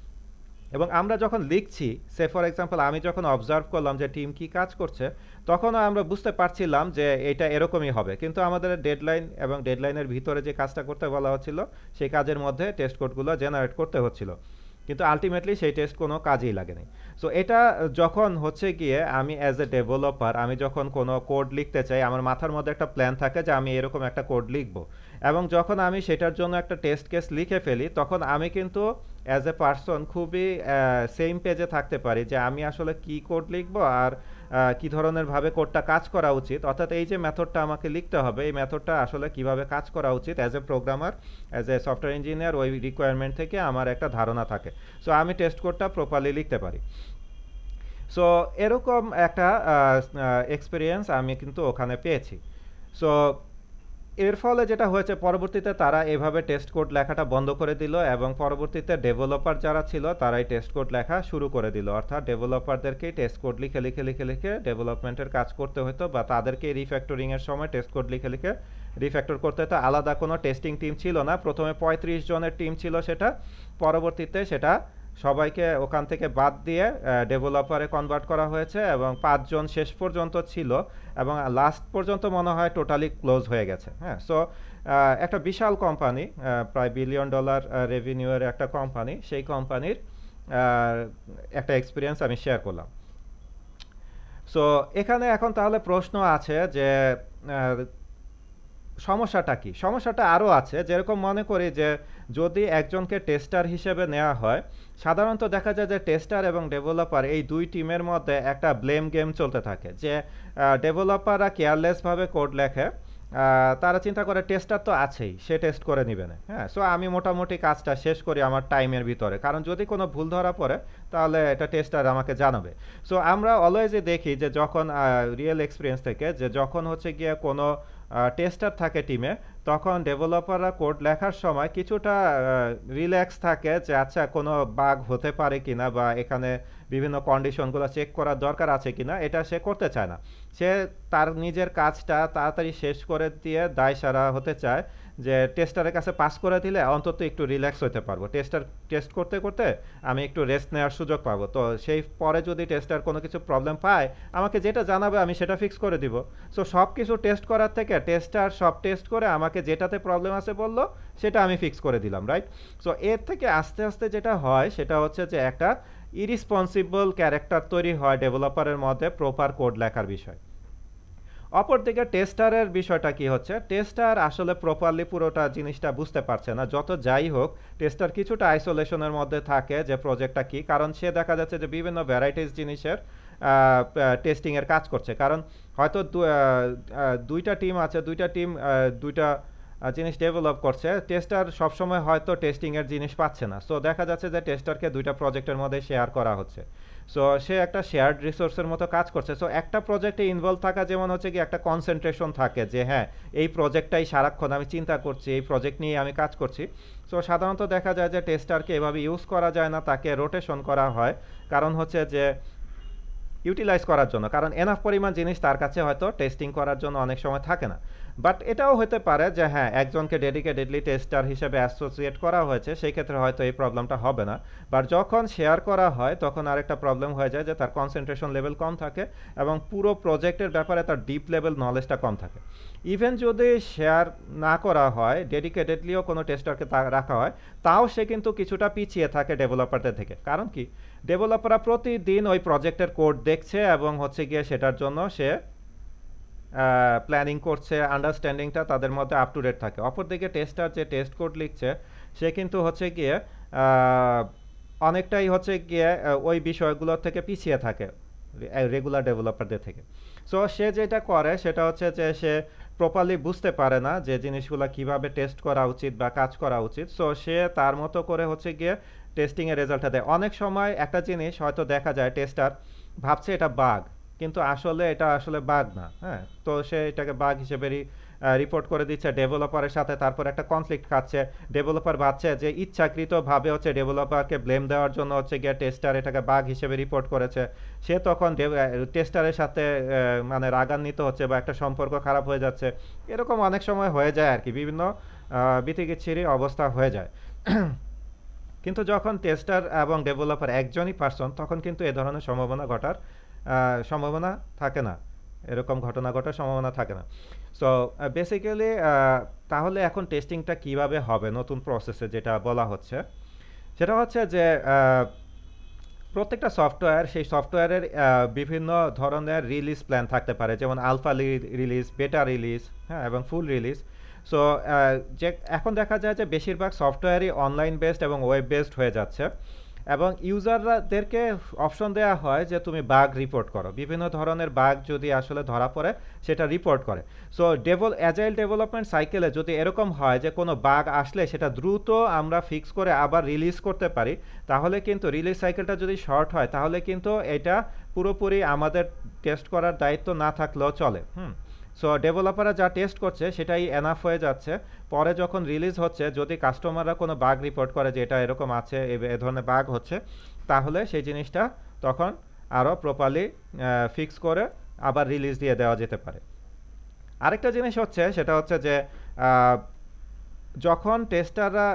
এবং আমরা যখন লিখছি সে ফর এক্সাম্পল আমি যখন অবজার্ভ করলাম যে টিম কি কাজ করছে, তখনও আমরা বুঝতে পারছিলাম যে এটা এরকমই হবে। কিন্তু আমাদের ডেডলাইন এবং ডেডলাইনের ভিতরে যে কাজটা করতে বলা হচ্ছিল, সেই কাজের মধ্যে টেস্ট কোডগুলো জেনারেট করতে হচ্ছিল। কিন্তু আলটিমেটলি সেই টেস্ট কোনো কাজেই লাগেনি। সো এটা যখন হচ্ছে গিয়ে আমি অ্যাজ এ ডেভেলপার আমি যখন কোনো কোড লিখতে চাই, আমার মাথার মধ্যে একটা প্ল্যান থাকে যে আমি এরকম একটা কোড লিখব। এবং যখন আমি সেটার জন্য একটা টেস্ট কেস লিখে ফেলি, তখন আমি কিন্তু অ্যাজ এ পার্সন খুবই সেম পেজে থাকতে পারি যে আমি আসলে কি কোড লিখব আর কি ধরনের ভাবে কোডটা কাজ করা উচিত। অর্থাৎ এই যে মেথডটা আমাকে লিখতে হবে, এই মেথডটা আসলে কীভাবে কাজ করা উচিত as a programmer as a software engineer ওই রিকোয়ারমেন্ট থেকে আমার একটা ধারণা থাকে। সো আমি টেস্ট কোডটা প্রপারলি লিখতে পারি। সো এরকম একটা এক্সপিরিয়েন্স আমি কিন্তু ওখানে পেয়েছি। সো এর ফলে যেটা হয়েছে, পরবর্তীতে তারা এভাবে টেস্ট কোড লেখাটা বন্ধ করে দিল এবং পরবর্তীতে ডেভেলপার যারা ছিল, তারাই টেস্ট কোড লেখা শুরু করে দিল। অর্থাৎ ডেভেলপারদেরকেই টেস্ট কোড লিখে লিখে লিখে লিখে ডেভেলপমেন্টের কাজ করতে হতো বা তাদেরকে রিফ্যাক্টরিংয়ের সময় টেস্ট কোড লিখে লিখে রিফ্যাক্টর করতে হতো আলাদা কোনো টেস্টিং টিম ছিল না। প্রথমে পঁয়ত্রিশ জনের টিম ছিল সেটা, পরবর্তীতে সেটা সবাইকে ওখান থেকে বাদ দিয়ে ডেভেলপারে কনভার্ট করা হয়েছে এবং পাঁচজন শেষ পর্যন্ত ছিল এবং লাস্ট পর্যন্ত মনে হয় টোটালি ক্লোজ হয়ে গেছে হ্যাঁ? সো একটা বিশাল কোম্পানি প্রায় বিলিয়ন ডলার রেভিনিউয়ের একটা কোম্পানি সেই কোম্পানির একটা এক্সপিরিয়েন্স আমি শেয়ার করলাম। সো এখানে এখন তাহলে প্রশ্ন আছে যে সমস্যাটা কি? সমস্যাটা আরও আছে, যেরকম মনে করি যে যদি একজনকে টেস্টার হিসেবে নেওয়া হয়, সাধারণত দেখা যায় যে টেস্টার এবং ডেভেলপার এই দুই টিমের মধ্যে একটা ব্লেম গেম চলতে থাকে। যে ডেভেলপাররা কেয়ারলেসভাবে কোড লেখে তারা চিন্তা করে টেস্টার তো আছেই, সে টেস্ট করে নেবে না। হ্যাঁ সো আমি মোটামুটি কাজটা শেষ করি আমার টাইমের ভিতরে। কারণ যদি কোনো ভুল ধরা পড়ে, তাহলে এটা টেস্টার আমাকে জানাবে। সো আমরা অলওয়েজই দেখি যে যখন রিয়েল এক্সপিরিয়েন্স থেকে, যে যখন হচ্ছে গিয়ে কোনো টেস্টার থাকে টিমে তখন ডেভেলপাররা কোড লেখার সময় কিছুটা রিল্যাক্স থাকে যে আচ্ছা কোনো বাগ হতে পারে কি না বা এখানে বিভিন্ন কন্ডিশনগুলো চেক করার দরকার আছে কি না এটা সে করতে চায় না। সে তার নিজের কাজটা তাড়াতাড়ি শেষ করে দিয়ে দায় সারা হতে চায়। যে টেস্টারের কাছে পাস করে দিলে অন্তত একটু রিল্যাক্স হতে পারব। টেস্টার টেস্ট করতে করতে আমি একটু রেস্ট নেওয়ার সুযোগ পাবো। তো সেই পরে যদি টেস্টার কোনো কিছু প্রবলেম পায়, আমাকে যেটা জানাবে আমি সেটা ফিক্স করে দিব। সো সব কিছু টেস্ট করার থেকে টেস্টার সব টেস্ট করে আমাকে যেটাতে প্রবলেম আছে বলল, সেটা আমি ফিক্স করে দিলাম রাইট সো এর থেকে আস্তে আস্তে যেটা হয়, সেটা হচ্ছে যে একটা ইরিসপন্সিবল ক্যারেক্টার তৈরি হয় ডেভেলপারের মধ্যে প্রপার কোড লেখার বিষয়। অপরদিকে টেস্টারের বিষয়টা কি হচ্ছে? টেস্টার আসলে প্রপারলি পুরোটা জিনিসটা বুঝতে পারছে না। যত যাই হোক টেস্টার কিছুটা আইসোলেশনের মধ্যে থাকে যে প্রজেক্টটা কি, কারণ সে দেখা যাচ্ছে যে বিভিন্ন ভ্যারাইটিস জিনিসের টেস্টিংয়ের কাজ করছে। কারণ হয়তো দুইটা টিম আছে, দুইটা টিম দুইটা জিনিস ডেভেলপ করছে। টেস্টার সবসময় হয়তো টেস্টিংয়ের জিনিস পাচ্ছে না। সো দেখা যাচ্ছে যে টেস্টারকে দুইটা প্রজেক্টের মধ্যে শেয়ার করা হচ্ছে। সো সে একটা শেয়ার্ড রিসোর্সের মতো কাজ করছে। সো একটা প্রজেক্টে ইনভলভ থাকা যেমন হচ্ছে কি, একটা কনসেন্ট্রেশন থাকে যে হ্যাঁ এই প্রজেক্টটাই সারাক্ষণ আমি চিন্তা করছি, এই প্রজেক্ট নিয়ে আমি কাজ করছি। সো সাধারণত দেখা যায় যে টেস্টারকে এভাবে ইউজ করা যায় না, তাকে রোটেশন করা হয়। কারণ হচ্ছে যে ইউটিলাইজ করার জন্য। কারণ এনাফ পরিমাণ জিনিস তার কাছে হয়তো টেস্টিং করার জন্য অনেক সময় থাকে না। বাট এটাও হতে পারে যে হ্যাঁ একজনকে ডেডিকেটেডলি টেস্টার হিসেবে অ্যাসোসিয়েট করা হয়েছে, সেই ক্ষেত্রে হয়তো এই প্রবলেমটা হবে না। বাট যখন শেয়ার করা হয়, তখন আরেকটা প্রবলেম হয়ে যায় যে তার কনসেন্ট্রেশন লেভেল কম থাকে এবং পুরো প্রজেক্টের ব্যাপারে তার ডিপ লেভেল নলেজটা কম থাকে। ইভেন যদি শেয়ার না করা হয় ডেডিকেটেডলিও কোনো টেস্টারকে রাখা হয়, তাও সে কিন্তু কিছুটা পিছিয়ে থাকে ডেভেলপারদের থেকে। কারণ কি? ডেভেলপাররা প্রতিদিন ওই প্রজেক্টের কোড দেখছে এবং হচ্ছে গিয়ে সেটার জন্য সে প্ল্যানিং করছে আন্ডারস্ট্যান্ডিংটা তাদের মধ্যে আপ টু ডেট থাকে। অপরদিকে টেস্টার যে টেস্ট কোড লিখছে, সে কিন্তু হচ্ছে গিয়ে অনেকটাই হচ্ছে গিয়ে ওই বিষয়গুলোর থেকে পিছিয়ে থাকে রেগুলার ডেভেলপারদের থেকে। সো সে যেটা করে, সেটা হচ্ছে যে সে প্রপারলি বুঝতে পারে না যে জিনিসগুলো কীভাবে টেস্ট করা উচিত বা কাজ করা উচিত। সো সে তার মতো করে হচ্ছে গিয়ে টেস্টিংয়ের রেজাল্টটা দেয়। অনেক সময় একটা জিনিস হয়তো দেখা যায় টেস্টার ভাবছে এটা বাগ কিন্তু আসলে এটা আসলে বাগ না হ্যাঁ? তো সে এটাকে বাগ হিসেবেই রিপোর্ট করে দিচ্ছে ডেভেলপারের সাথে তারপর একটা কনফ্লিক্ট খাচ্ছে। ডেভেলপার ভাবছে যে ইচ্ছাকৃতভাবে হচ্ছে ডেভেলপারকে ব্লেম দেওয়ার জন্য হচ্ছে গিয়ে টেস্টার এটাকে বাগ হিসেবে রিপোর্ট করেছে। সে তখন টেস্টারের সাথে মানে রাগান্বিত হচ্ছে বা একটা সম্পর্ক খারাপ হয়ে যাচ্ছে। এরকম অনেক সময় হয়ে যায় আর কি, বিভিন্ন বিতিকিচ্ছিরি অবস্থা হয়ে যায়। কিন্তু যখন টেস্টার এবং ডেভেলপার একজনই পার্সন তখন কিন্তু এ ধরনের সম্ভাবনা ঘটার সম্ভাবনা থাকে না। এরকম ঘটনা ঘটার সম্ভাবনা থাকে না। সো বেসিক্যালি তাহলে এখন টেস্টিংটা কীভাবে হবে? নতুন প্রসেসে যেটা বলা হচ্ছে। সেটা হচ্ছে যে প্রত্যেকটা সফটওয়্যার সেই সফটওয়্যারের বিভিন্ন ধরনের রিলিজ প্ল্যান থাকতে পারে। যেমন আলফা রিলিজ বেটা রিলিজ হ্যাঁ এবং ফুল রিলিজ সো যে, এখন দেখা যায় যে, বেশিরভাগ সফটওয়্যারই অনলাইন বেসড এবং ওয়েব বেসড হয়ে যাচ্ছে। এবং ইউজারদেরকে অপশন দেওয়া হয় যে তুমি বাগ রিপোর্ট করো। বিভিন্ন ধরনের বাগ যদি আসলে ধরা পড়ে, সেটা রিপোর্ট করে। সো ডেভেল অ্যাজাইল ডেভেলপমেন্ট সাইকেলে যদি এরকম হয় যে কোনো বাগ আসলে সেটা দ্রুত আমরা ফিক্স করে আবার রিলিজ করতে পারি, তাহলে কিন্তু রিলিজ সাইকেলটা যদি শর্ট হয়, তাহলে কিন্তু এটা পুরোপুরি আমাদের টেস্ট করার দায়িত্ব না থাকলেও চলে। হুম? সো ডেভেলপাররা যা টেস্ট করছে, সেটাই এনাফ হয়ে যাচ্ছে। পরে যখন রিলিজ হচ্ছে, যদি কাস্টমাররা কোনো বাগ রিপোর্ট করে যে এটা এরকম আছে, এ ধরনের বাগ হচ্ছে, তাহলে সেই জিনিসটা তখন আরও প্রপারলি ফিক্স করে আবার রিলিজ দিয়ে দেওয়া যেতে পারে। আরেকটা জিনিস হচ্ছে, সেটা হচ্ছে যে যখন টেস্টাররা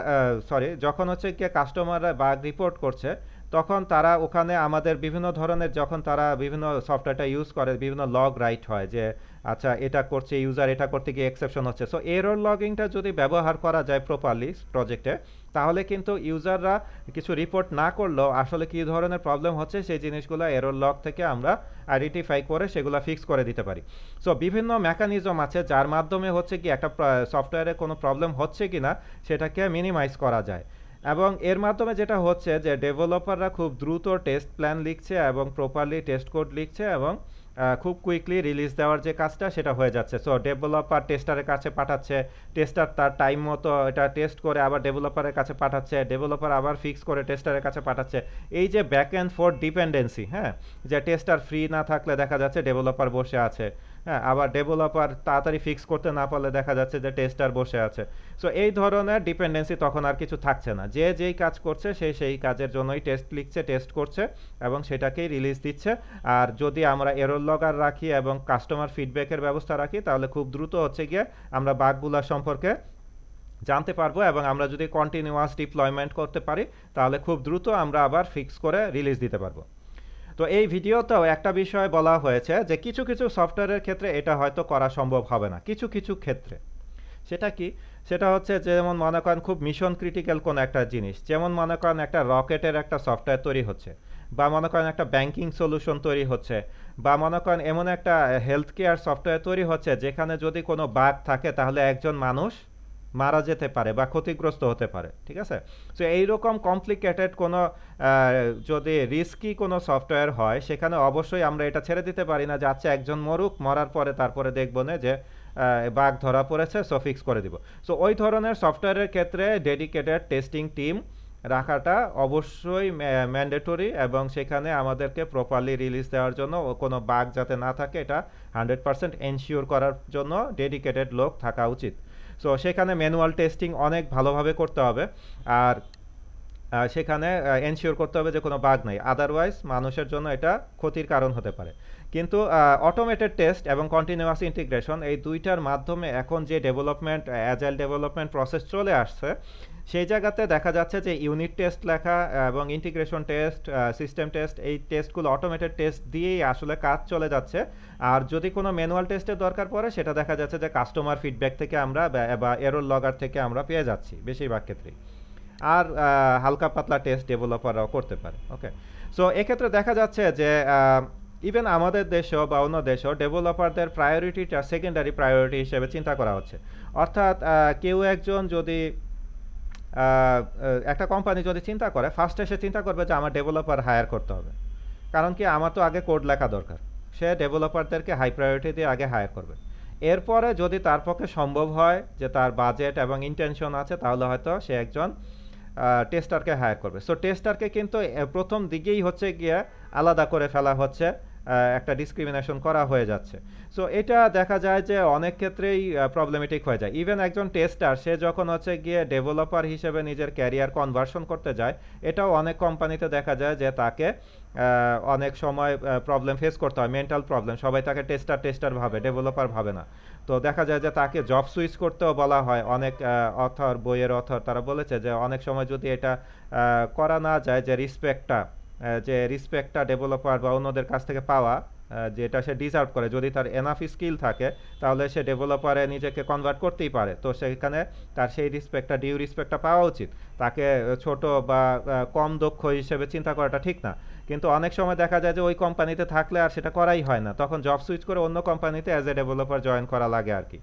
সরি যখন হচ্ছে কি কাস্টমাররা বাগ রিপোর্ট করছে তখন তারা ওখানে আমাদের বিভিন্ন ধরনের যখন তারা বিভিন্ন সফটওয়্যারটা ইউজ করে, বিভিন্ন লগ রাইট হয় যে আচ্ছা এটা করছে ইউজার এটা করতে গিয়ে এক্সেপশন হচ্ছে। সো এরর লগিংটা যদি ব্যবহার করা যায় প্রপারলি প্রজেক্টে তাহলে কিন্তু ইউজাররা কিছু রিপোর্ট না করলেও আসলে কী ধরনের প্রবলেম হচ্ছে, সেই জিনিসগুলো এরর লগ থেকে আমরা আইডেন্টিফাই করে সেগুলো ফিক্স করে দিতে পারি। সো বিভিন্ন মেকানিজম আছে যার মাধ্যমে হচ্ছে কি একটা সফটওয়্যারে কোনো প্রবলেম হচ্ছে কি না সেটাকে মিনিমাইজ করা যায়। এবং এর মাধ্যমে যেটা হচ্ছে যে ডেভেলপাররা খুব দ্রুত টেস্ট প্ল্যান লিখছে এবং প্রপারলি টেস্ট কোড লিখছে এবং খুব কুইকলি রিলিজ দেওয়ার যে কাজটা সেটা হয়ে যাচ্ছে। সো ডেভেলপার টেস্টারের কাছে পাঠাচ্ছে, টেস্টার তার টাইম মতো এটা টেস্ট করে আবার ডেভেলপারের কাছে পাঠাচ্ছে, ডেভেলপার আবার ফিক্স করে টেস্টারের কাছে পাঠাচ্ছে। এই যে ব্যাক অ্যান্ড ফোর ডিপেন্ডেন্সি হ্যাঁ? যে টেস্টার ফ্রি না থাকলে দেখা যাচ্ছে ডেভেলপার বসে আছে। হ্যাঁ আবার ডেভেলপার তাড়াতাড়ি ফিক্স করতে না পারলে দেখা যাচ্ছে যে টেস্টার বসে আছে। সো এই ধরনের ডিপেন্ডেন্সি তখন আর কিছু থাকছে না। যে যেই কাজ করছে, সে সেই কাজের জন্যই টেস্ট লিখছে টেস্ট করছে এবং সেটাকেই রিলিজ দিচ্ছে। আর যদি আমরা এরর লগার রাখি এবং কাস্টমার ফিডব্যাকের ব্যবস্থা রাখি, তাহলে খুব দ্রুত হচ্ছে গিয়ে আমরা বাঘগুলা সম্পর্কে জানতে পারব এবং আমরা যদি কন্টিনিউয়াস ডিপ্লয়মেন্ট করতে পারি, তাহলে খুব দ্রুত আমরা আবার ফিক্স করে রিলিজ দিতে পারব। তো এই ভিডিওতেও একটা বিষয় বলা হয়েছে যে কিছু কিছু সফটওয়্যারের ক্ষেত্রে এটা হয়তো করা সম্ভব হবে না, কিছু কিছু ক্ষেত্রে। সেটা কি? সেটা হচ্ছে যেমন মনে করেন খুব মিশন ক্রিটিক্যাল কোনো একটা জিনিস, যেমন মনে করেন একটা রকেটের একটা সফটওয়্যার তৈরি হচ্ছে, বা মনে করেন একটা ব্যাংকিং সলিউশন তৈরি হচ্ছে, বা মনে করেন এমন একটা হেলথ কেয়ার সফটওয়্যার তৈরি হচ্ছে যেখানে যদি কোনো বাঘ থাকে তাহলে একজন মানুষ মারা যেতে পারে বা ক্ষতিগ্রস্ত হতে পারে, ঠিক আছে? সো এইরকম কমপ্লিকেটেড কোনো যদি রিস্কি কোনো সফটওয়্যার হয়, সেখানে অবশ্যই আমরা এটা ছেড়ে দিতে পারি না যে আচ্ছা একজন মরুক, মরার পরে তারপরে দেখব না যে বাঘ ধরা পড়েছে সো ফিক্স করে দিব। সো ওই ধরনের সফটওয়্যারের ক্ষেত্রে ডেডিকেটেড টেস্টিং টিম রাখাটা অবশ্যই ম্যান্ডেটরি এবং সেখানে আমাদেরকে প্রপারলি রিলিজ দেওয়ার জন্য কোনো বাঘ যাতে না থাকে, এটা হান্ড্রেড পারসেন্ট এনশিওর করার জন্য ডেডিকেটেড লোক থাকা উচিত। সো সেখানে ম্যানুয়াল টেস্টিং অনেক ভালোভাবে করতে হবে। আর সেখানে এনশিওর করতে হবে যে কোনো বাঘ নাই। আদারওয়াইজ মানুষের জন্য এটা ক্ষতির কারণ হতে পারে। কিন্তু অটোমেটেড টেস্ট এবং কন্টিনিউয়াস ইন্টিগ্রেশন এই দুইটার মাধ্যমে এখন যে ডেভেলপমেন্ট অ্যাজাইল ডেভেলপমেন্ট প্রসেস চলে আসছে সেই জায়গাতে দেখা যাচ্ছে যে ইউনিট টেস্ট লেখা এবং ইন্টিগ্রেশন টেস্ট সিস্টেম টেস্ট এই টেস্টগুলো অটোমেটেড টেস্ট দিয়েই আসলে কাজ চলে যাচ্ছে। আর যদি কোনো ম্যানুয়াল টেস্টের দরকার পড়ে, সেটা দেখা যাচ্ছে যে কাস্টমার ফিডব্যাক থেকে আমরা বা- এরর লগার থেকে আমরা পেয়ে যাচ্ছি বেশিরভাগ ক্ষেত্রেই। আর হালকা পাতলা টেস্ট ডেভেলপাররাও করতে পারে ওকে সো এক্ষেত্রে দেখা যাচ্ছে যে ইভেন আমাদের দেশেও বা অন্য দেশেও ডেভেলপারদের প্রায়োরিটিটা সেকেন্ডারি প্রায়োরিটি হিসেবে চিন্তা করা হচ্ছে। অর্থাৎ কেউ একজন যদি একটা কোম্পানি যদি চিন্তা করে ফার্স্টে সে চিন্তা করবে যে আমার ডেভেলপার হায়ার করতে হবে। কারণ কি, আমার তো আগে কোড লেখা দরকার। সে ডেভেলপারদেরকে হাই প্রায়োরিটি দিয়ে আগে হায়ার করবে। এরপরে যদি তার পক্ষে সম্ভব হয় যে তার বাজেট এবং ইন্টেনশন আছে, তাহলে হয়তো সে একজন টেস্টারকে হায়ার করবে। সো টেস্টারকে কিন্তু প্রথম দিকেই হচ্ছে গিয়ে আলাদা করে ফেলা হচ্ছে। একটা ডিসক্রিমিনেশন করা হয়ে যাচ্ছে। সো এটা দেখা যায় যে অনেক ক্ষেত্রেই প্রবলেমেটিক হয়ে যায়। ইভেন একজন টেস্টার সে যখন হচ্ছে গিয়ে ডেভেলপার হিসেবে নিজের ক্যারিয়ার কনভার্সন করতে যায়, এটাও অনেক কোম্পানিতে দেখা যায় যে তাকে অনেক সময় প্রবলেম ফেস করতে হয়। মেন্টাল প্রবলেম সবাই তাকে টেস্টার টেস্টার ভাবে ডেভেলপার ভাবে না। তো দেখা যায় যে তাকে জব সুইচ করতেও বলা হয়। অনেক অথর বইয়ের অথর তারা বলেছে যে অনেক সময় যদি এটা করা না যায় যে রিসপেক্টটা যে রিসপেক্টটা ডেভেলপার বা অন্যদের কাছ থেকে পাওয়া যেটা সে ডিজার্ভ করে। যদি তার এনাফ স্কিল থাকে, তাহলে সে ডেভেলপারে নিজেকে কনভার্ট করতেই পারে। তো সেখানে তার সেই রিসপেক্টটা ডিউ রিসপেক্টটা পাওয়া উচিত। তাকে ছোট বা কম দক্ষ হিসেবে চিন্তা করাটা ঠিক না। কিন্তু অনেক সময় দেখা যায় যে ওই কোম্পানিতে থাকলে আর সেটা করাই হয় না। তখন জব সুইচ করে অন্য কোম্পানিতে অ্যাজ এ ডেভেলপার জয়েন করা লাগে আর কি।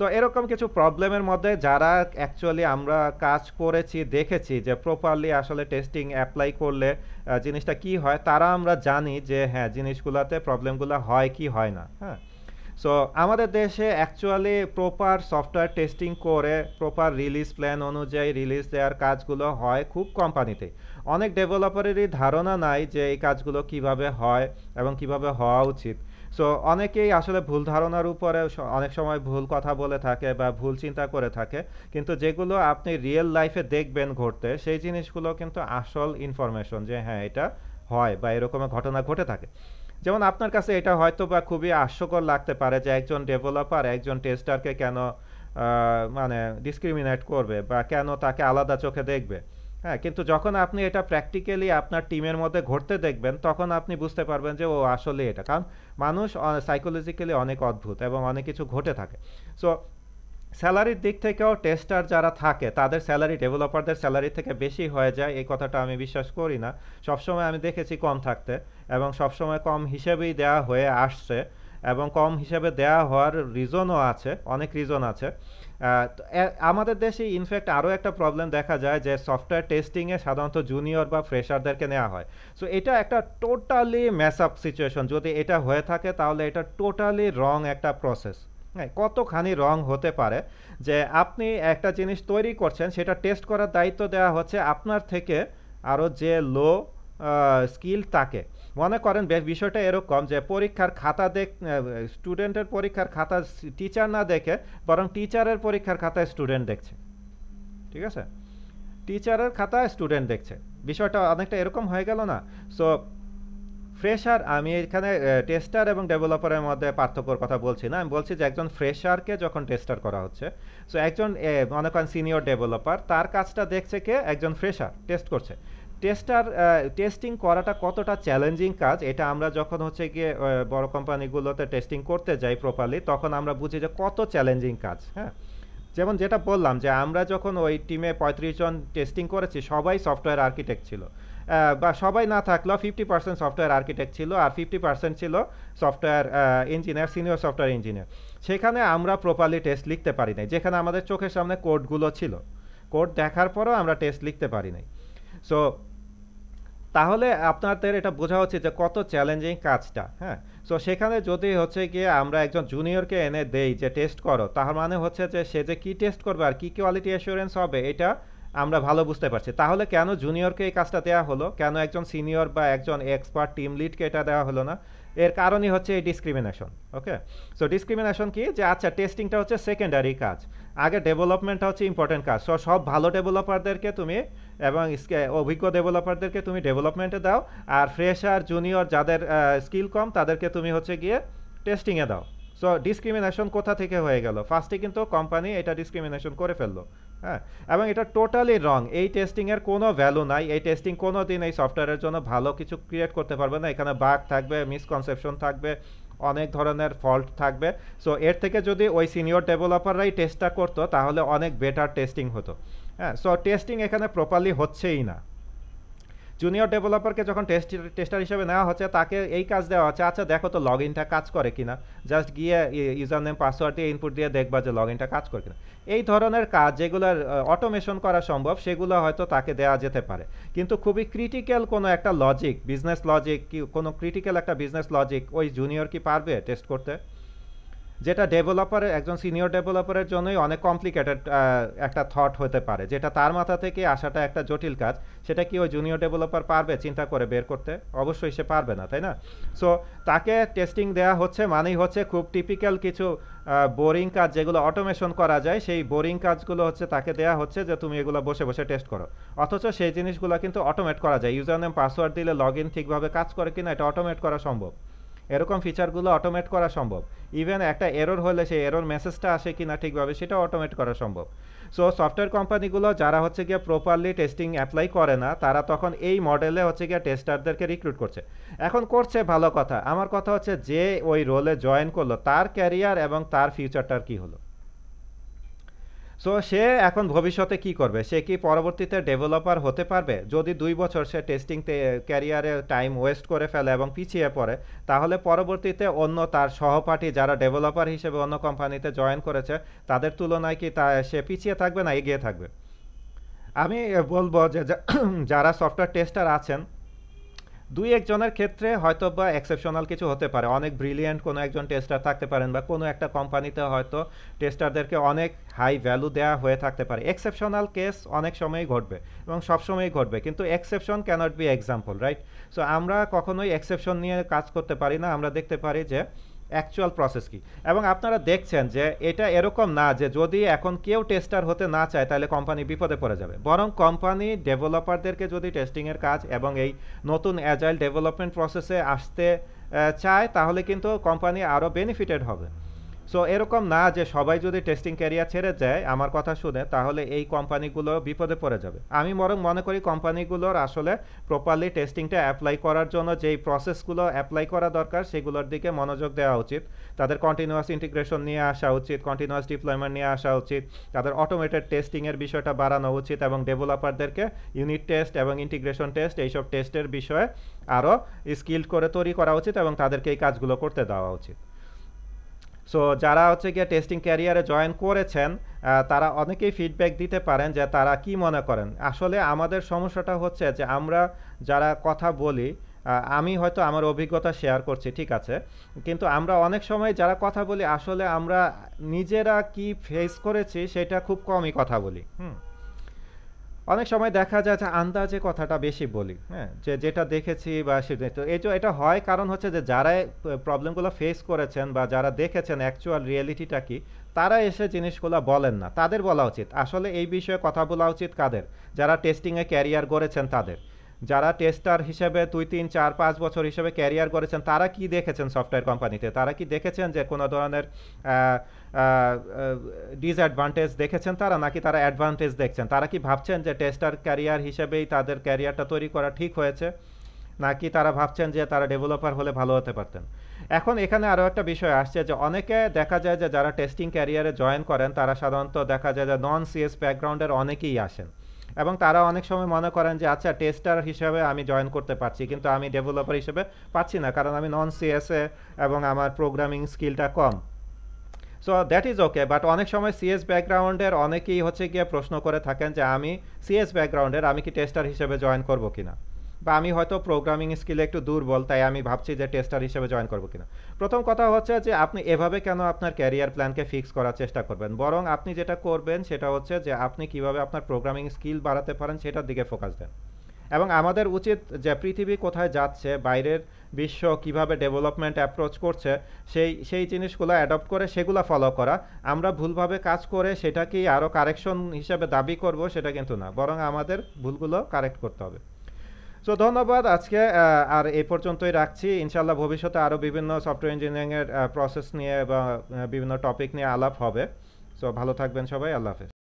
সো এরকম কিছু প্রবলেমের মধ্যে যারা অ্যাকচুয়ালি আমরা কাজ করেছি, দেখেছি যে প্রপারলি আসলে টেস্টিং অ্যাপ্লাই করলে জিনিসটা কি হয়, তারা আমরা জানি যে হ্যাঁ জিনিসগুলোতে প্রবলেমগুলো হয় কি হয় না হ্যাঁ? সো আমাদের দেশে অ্যাকচুয়ালি প্রপার সফটওয়্যার টেস্টিং করে প্রপার রিলিজ প্ল্যান অনুযায়ী রিলিজ দেওয়ার কাজগুলো হয় খুব কোম্পানিতে অনেক ডেভেলপারেরই ধারণা নাই যে এই কাজগুলো কীভাবে হয় এবং কীভাবে হওয়া উচিত। সো অনেকেই আসলে ভুল ধারণার উপরে অনেক সময় ভুল কথা বলে থাকে বা ভুল চিন্তা করে থাকে। কিন্তু যেগুলো আপনি রিয়েল লাইফে দেখবেন ঘটতে, সেই জিনিসগুলো কিন্তু আসল ইনফরমেশন যে হ্যাঁ এটা হয় বা এরকম ঘটনা ঘটে থাকে। যেমন আপনার কাছে এটা হয়তো বা খুবই হাস্যকর লাগতে পারে যে, একজন ডেভেলপার একজন টেস্টারকে কেন মানে ডিসক্রিমিনেট করবে বা কেন তাকে আলাদা চোখে দেখবে। হ্যাঁ কিন্তু যখন আপনি এটা প্র্যাকটিক্যালি আপনার টিমের মধ্যে ঘটতে দেখবেন, তখন আপনি বুঝতে পারবেন যে, ও আসলে এটা। কারণ মানুষ সাইকোলজিক্যালি অনেক অদ্ভুত এবং অনেক কিছু ঘটে থাকে। সো স্যালারির দিক থেকেও টেস্টার যারা থাকে, তাদের স্যালারি ডেভেলপারদের স্যালারি থেকে বেশি হয়ে যায়। এই কথাটা আমি বিশ্বাস করি না। সবসময় আমি দেখেছি কম থাকতে এবং সবসময় কম হিসেবেই দেওয়া হয়ে আসছে এবং কম হিসেবে দেওয়া হওয়ার রিজনও আছে, অনেক রিজন আছে। আমাদের দেশে ইনফ্যাক্ট আরও একটা প্রবলেম দেখা যায় যে সফটওয়্যার টেস্টিংয়ে সাধারণত জুনিয়র বা ফ্রেশারদেরকে নেওয়া হয়। সো এটা একটা টোটালি ম্যাস আপ সিচুয়েশন যদি এটা হয়ে থাকে, তাহলে এটা টোটালি রং একটা প্রসেস হ্যাঁ কতখানি রং হতে পারে যে আপনি একটা জিনিস তৈরি করছেন, সেটা টেস্ট করার দায়িত্ব দেওয়া হচ্ছে আপনার থেকে আরও যে লো স্কিল তাকে। মনে করেন বিষয়টা এরকম যে পরীক্ষার খাতা দেখ স্টুডেন্টের পরীক্ষার খাতা টিচার না দেখে বরং টিচারের পরীক্ষার খাতায় স্টুডেন্ট দেখছে। ঠিক আছে? টিচারের খাতায় স্টুডেন্ট দেখছে। বিষয়টা অনেকটা এরকম হয়ে গেল না? সো ফ্রেশার আমি এখানে টেস্টার এবং ডেভেলপারের মধ্যে পার্থক্যর কথা বলছি না। আমি বলছি যে একজন ফ্রেশারকে যখন টেস্টার করা হচ্ছে সো একজন মনে করেন সিনিয়র ডেভেলপার তার কাজটা দেখছে কে? একজন ফ্রেশার টেস্ট করছে। টেস্টার টেস্টিং করাটা কতটা চ্যালেঞ্জিং কাজ, এটা আমরা যখন হচ্ছে গিয়ে বড় কোম্পানিগুলোতে টেস্টিং করতে যাই প্রপারলি তখন আমরা বুঝি যে কত চ্যালেঞ্জিং কাজ হ্যাঁ? যেমন যেটা বললাম যে আমরা যখন ওই টিমে পঁয়ত্রিশ জন টেস্টিং করেছি, সবাই সফটওয়্যার আর্কিটেক্ট ছিল। বা সবাই না থাকলেও ফিফটি পার্সেন্ট সফটওয়্যার আর্কিটেক্ট ছিল আর ফিফটি পার্সেন্ট ছিল software engineer senior software engineer সেখানে আমরা প্রপারলি টেস্ট লিখতে পারি নাই, যেখানে আমাদের চোখের সামনে কোডগুলো ছিল। কোড দেখার পরেও আমরা টেস্ট লিখতে পারি নাই। সো তাহলে আপনাদের এটা বোঝা উচিত যে কত চ্যালেঞ্জিং কাজটা হ্যাঁ? সো সেখানে যদি হচ্ছে গিয়ে আমরা একজন জুনিয়রকে এনে দেই যে টেস্ট করো, তার মানে হচ্ছে যে সে যে কি টেস্ট করবে আর কি কোয়ালিটি অ্যাসুরেন্স হবে, এটা আমরা ভালো বুঝতে পারছি। তাহলে কেন জুনিয়রকে এই কাজটা দেওয়া হলো? কেন একজন সিনিয়র বা একজন এক্সপার্ট টিম লিডকে এটা দেওয়া হলো না? এর কারণই হচ্ছে এই ডিসক্রিমিনেশন ওকে সো ডিসক্রিমিনেশন কি? যে আচ্ছা টেস্টিংটা হচ্ছে সেকেন্ডারি কাজ। আগে ডেভেলপমেন্টটা হচ্ছে ইম্পর্টেন্ট কাজ। সো সব ভালো ডেভেলপারদেরকে তুমি এবং অভিজ্ঞ ডেভেলপারদেরকে তুমি ডেভেলপমেন্টে দাও। আর ফ্রেশার জুনিয়র যাদের স্কিল কম, তাদেরকে তুমি হচ্ছে গিয়ে টেস্টিংয়ে দাও। সো ডিসক্রিমিনেশন কোথা থেকে হয়ে গেল? ফার্স্টে কিন্তু কোম্পানি এটা ডিসক্রিমিনেশন করে ফেলল। হ্যাঁ? এবং এটা টোটালি রং এই টেস্টিংয়ের কোনো ভ্যালু নাই। এই টেস্টিং কোনো দিন এই সফটওয়্যারের জন্য ভালো কিছু ক্রিয়েট করতে পারবে না। এখানে বাগ থাকবে মিসকনসেপশন থাকবে অনেক ধরনের ফল্ট থাকবে। সো এর থেকে যদি ওই সিনিয়র ডেভেলপাররাই টেস্টটা করতো, তাহলে অনেক বেটার টেস্টিং হতো। হ্যাঁ সো টেস্টিং এখানে প্রপারলি হচ্ছেই না। জুনিয়র ডেভেলপারকে যখন টেস্ট টেস্টার হিসেবে নেওয়া হচ্ছে, তাকে এই কাজ দেওয়া হচ্ছে আচ্ছা দেখো তো লগ ইনটা কাজ করে কিনা। জাস্ট গিয়ে ইউজার নেম পাসওয়ার্ড দিয়ে ইনপুট দিয়ে দেখবা যে লগ ইনটা কাজ করে কিনা। এই ধরনের কাজ যেগুলোর অটোমেশন করা সম্ভব, সেগুলো হয়তো তাকে দেওয়া যেতে পারে। কিন্তু খুবই ক্রিটিক্যাল কোনো একটা লজিক বিজনেস লজিক কি, কোনো ক্রিটিক্যাল একটা বিজনেস লজিক ওই জুনিয়র কি পারবে টেস্ট করতে? যেটা ডেভেলপারের একজন সিনিয়র ডেভেলপারের জন্যই অনেক কমপ্লিকেটেড একটা থট হতে পারে। যেটা তার মাথা থেকে আসাটা একটা জটিল কাজ। সেটা কি ওই জুনিয়র ডেভেলপার পারবে চিন্তা করে বের করতে? অবশ্যই সে পারবে না, তাই না? সো তাকে টেস্টিং দেওয়া হচ্ছে মানেই হচ্ছে খুব টিপিক্যাল কিছু বোরিং কাজ যেগুলো অটোমেশন করা যায়, সেই বোরিং কাজগুলো হচ্ছে তাকে দেওয়া হচ্ছে যে তুমি এগুলো বসে বসে টেস্ট করো। অথচ সেই জিনিসগুলো কিন্তু অটোমেট করা যায়। ইউজার নেম পাসওয়ার্ড দিলে লগ ঠিকভাবে কাজ করে কিনা, এটা অটোমেট করা সম্ভব। এরকম ফিচারগুলো অটোমেট করা সম্ভব। ইভেন একটা এরর হলে সেই এরর মেসেজটা আসে কি না ঠিকভাবে সেটা অটোমেট করা সম্ভব। সো সফটওয়্যার কোম্পানিগুলো যারা হচ্ছে গিয়ে প্রপারলি টেস্টিং অ্যাপ্লাই করে না, তারা তখন এই মডেলে হচ্ছে গিয়ে টেস্টারদেরকে রিক্রুট করছে। এখন করছে ভালো কথা। আমার কথা হচ্ছে যে ওই রোলে জয়েন করল, তার ক্যারিয়ার এবং তার ফিউচারটার কি হলো? সো সে এখন ভবিষ্যতে কি করবে? সে কি পরবর্তীতে ডেভেলপার হতে পারবে? যদি দুই বছর সে টেস্টিং ক্যারিয়ারে টাইম ওয়েস্ট করে ফেলে এবং পিছিয়ে পড়ে, তাহলে পরবর্তীতে অন্য তার সহপাঠী যারা ডেভেলপার হিসেবে অন্য কোম্পানিতে জয়েন করেছে, তাদের তুলনায় কি তা, সে পিছিয়ে থাকবে না এগিয়ে থাকবে? আমি বলব যে যারা সফটওয়্যার টেস্টার আছেন দুই একজনের ক্ষেত্রে হয়তো বা এক্সেপশনাল কিছু হতে পারে। অনেক ব্রিলিয়েন্ট কোনো একজন টেস্টার থাকতে পারেন বা কোনো একটা কোম্পানিতে হয়তো টেস্টারদেরকে অনেক হাই ভ্যালু দেওয়া হয়ে থাকতে পারে। এক্সেপশনাল কেস অনেক সময়ই ঘটবে এবং সবসময়ই ঘটবে, কিন্তু exception cannot be example right so আমরা কখনোই এক্সেপশন নিয়ে কাজ করতে পারি না। আমরা দেখতে পারি যে অ্যাকচুয়াল প্রসেস কি? এবং আপনারা দেখছেন যে এটা এরকম না যে যদি এখন কেউ টেস্টার হতে না চায়, তাহলে কোম্পানি বিপদে পড়ে যাবে। বরং কোম্পানি ডেভেলপারদেরকে যদি টেস্টিংয়ের কাজ এবং এই নতুন অ্যাজাইল ডেভেলপমেন্ট প্রসেসে আসতে চায়, তাহলে কিন্তু কোম্পানি আরও বেনিফিটেড হবে। সো এরকম না যে সবাই যদি টেস্টিং ক্যারিয়ার ছেড়ে যায়, আমার কথা শুনে, তাহলে এই কোম্পানিগুলো বিপদে পড়ে যাবে। আমি বরং মনে করি কোম্পানিগুলোর আসলে প্রপারলি টেস্টিংটা অ্যাপ্লাই করার জন্য যেই প্রসেসগুলো অ্যাপ্লাই করা দরকার, সেগুলোর দিকে মনোযোগ দেওয়া উচিত। তাদের কন্টিনিউয়াস ইন্টিগ্রেশন নিয়ে আসা উচিত কন্টিনিউয়াস ডিপ্লয়মেন্ট নিয়ে আসা উচিত, তাদের অটোমেটেড টেস্টিংয়ের বিষয়টা বাড়ানো উচিত এবং ডেভেলপারদেরকে ইউনিট টেস্ট এবং ইন্টিগ্রেশন টেস্ট এইসব টেস্টের বিষয়ে আরও স্কিল্ড করে তৈরি করা উচিত এবং তাদেরকে এই কাজগুলো করতে দেওয়া উচিত। সো যারা হচ্ছে গিয়ে টেস্টিং ক্যারিয়ারে জয়েন করেছেন তারা অনেকেই ফিডব্যাক দিতে পারেন যে তারা কি মনে করেন। আসলে আমাদের সমস্যাটা হচ্ছে যে আমরা যারা কথা বলি আমি হয়তো আমার অভিজ্ঞতা শেয়ার করছি, ঠিক আছে? কিন্তু আমরা অনেক সময় যারা কথা বলি, আসলে আমরা নিজেরা কি ফেস করেছি, সেটা খুব কমই কথা বলি। হুম। অনেক সময় দেখা যায় যে আন্দাজে কথাটা বেশি বলি হ্যাঁ? যে যেটা দেখেছি বা সেটা তো এই এটা হয় কারণ হচ্ছে যে যারা প্রবলেমগুলো ফেস করেছেন বা যারা দেখেছেন অ্যাকচুয়াল রিয়েলিটিটা কি, তারা এসে জিনিসগুলো বলেন না। তাদের বলা উচিত। আসলে এই বিষয়ে কথা বলা উচিত কাদের? যারা টেস্টিংয়ে ক্যারিয়ার গড়েছেন তাদের। যারা টেস্টার হিসেবে দুই, তিন, চার, পাঁচ বছর হিসেবে ক্যারিয়ার করেছেন তারা কি দেখেছেন সফটওয়্যার কোম্পানিতে তারা কি দেখেছেন যে কোনো ধরনের ডিসঅ্যাডভান্টেজ দেখেছেন তারা নাকি তারা অ্যাডভান্টেজ দেখছেন? তারা কি ভাবছেন যে টেস্টার ক্যারিয়ার হিসেবেই তাদের ক্যারিয়ারটা তৈরি করা ঠিক হয়েছে? নাকি তারা ভাবছেন যে তারা ডেভেলপার হলে ভালো হতে পারতেন? এখন এখানে আরও একটা বিষয় আসছে যে অনেকে দেখা যায় যে যারা টেস্টিং ক্যারিয়ারে জয়েন করেন, তারা সাধারণত দেখা যায় যে নন সিএস ব্যাকগ্রাউন্ডের অনেকেই আসেন। এবং তারা অনেক সময় মনে করেন যে আচ্ছা টেস্টার হিসেবে আমি জয়েন করতে পারছি, কিন্তু আমি ডেভেলপার হিসেবে পাচ্ছি না, কারণ আমি নন সিএসএ এবং আমার প্রোগ্রামিং স্কিলটা কম। So that is okay but অনেক সময় সিএস ব্যাকগ্রাউন্ডের অনেকেই হচ্ছে গিয়ে প্রশ্ন করে থাকেন যে, আমি সিএস ব্যাকগ্রাউন্ডের আমি কি টেস্টার হিসেবে জয়েন করব কিনা? বা, আমি হয়তো প্রোগ্রামিং স্কিলে একটু দুর্বল, তাই আমি ভাবছি যে টেস্টার হিসেবে জয়েন করব কিনা? প্রথম কথা হচ্ছে যে, আপনি এভাবে কেন আপনার ক্যারিয়ার প্ল্যানকে ফিক্স করার চেষ্টা করবেন? বরং আপনি যেটা করবেন, সেটা হচ্ছে যে, আপনি কীভাবে আপনার প্রোগ্রামিং স্কিল বাড়াতে পারেন, সেটার দিকে ফোকাস দেন। এবং আমাদের উচিত যে, পৃথিবী কোথায় যাচ্ছে, বাইরের বিশ্ব কীভাবে ডেভেলপমেন্ট অ্যাপ্রোচ করছে, সেই সেই জিনিসগুলো অ্যাডপ্ট করে সেগুলো ফলো করা। আমরা ভুলভাবে কাজ করে সেটাকেই আরও কারেকশন হিসেবে দাবি করব, সেটা কিন্তু না। বরং আমাদের ভুলগুলো কারেক্ট করতে হবে। সো ধন্যবাদ আজকে আর এই পর্যন্তই রাখছি। ইনশাল্লাহ ভবিষ্যতে আরও বিভিন্ন সফটওয়্যার ইঞ্জিনিয়ারিংয়ের প্রসেস নিয়ে বা বিভিন্ন টপিক নিয়ে আলাপ হবে। সো ভালো থাকবেন সবাই, আল্লাহ হাফেজ।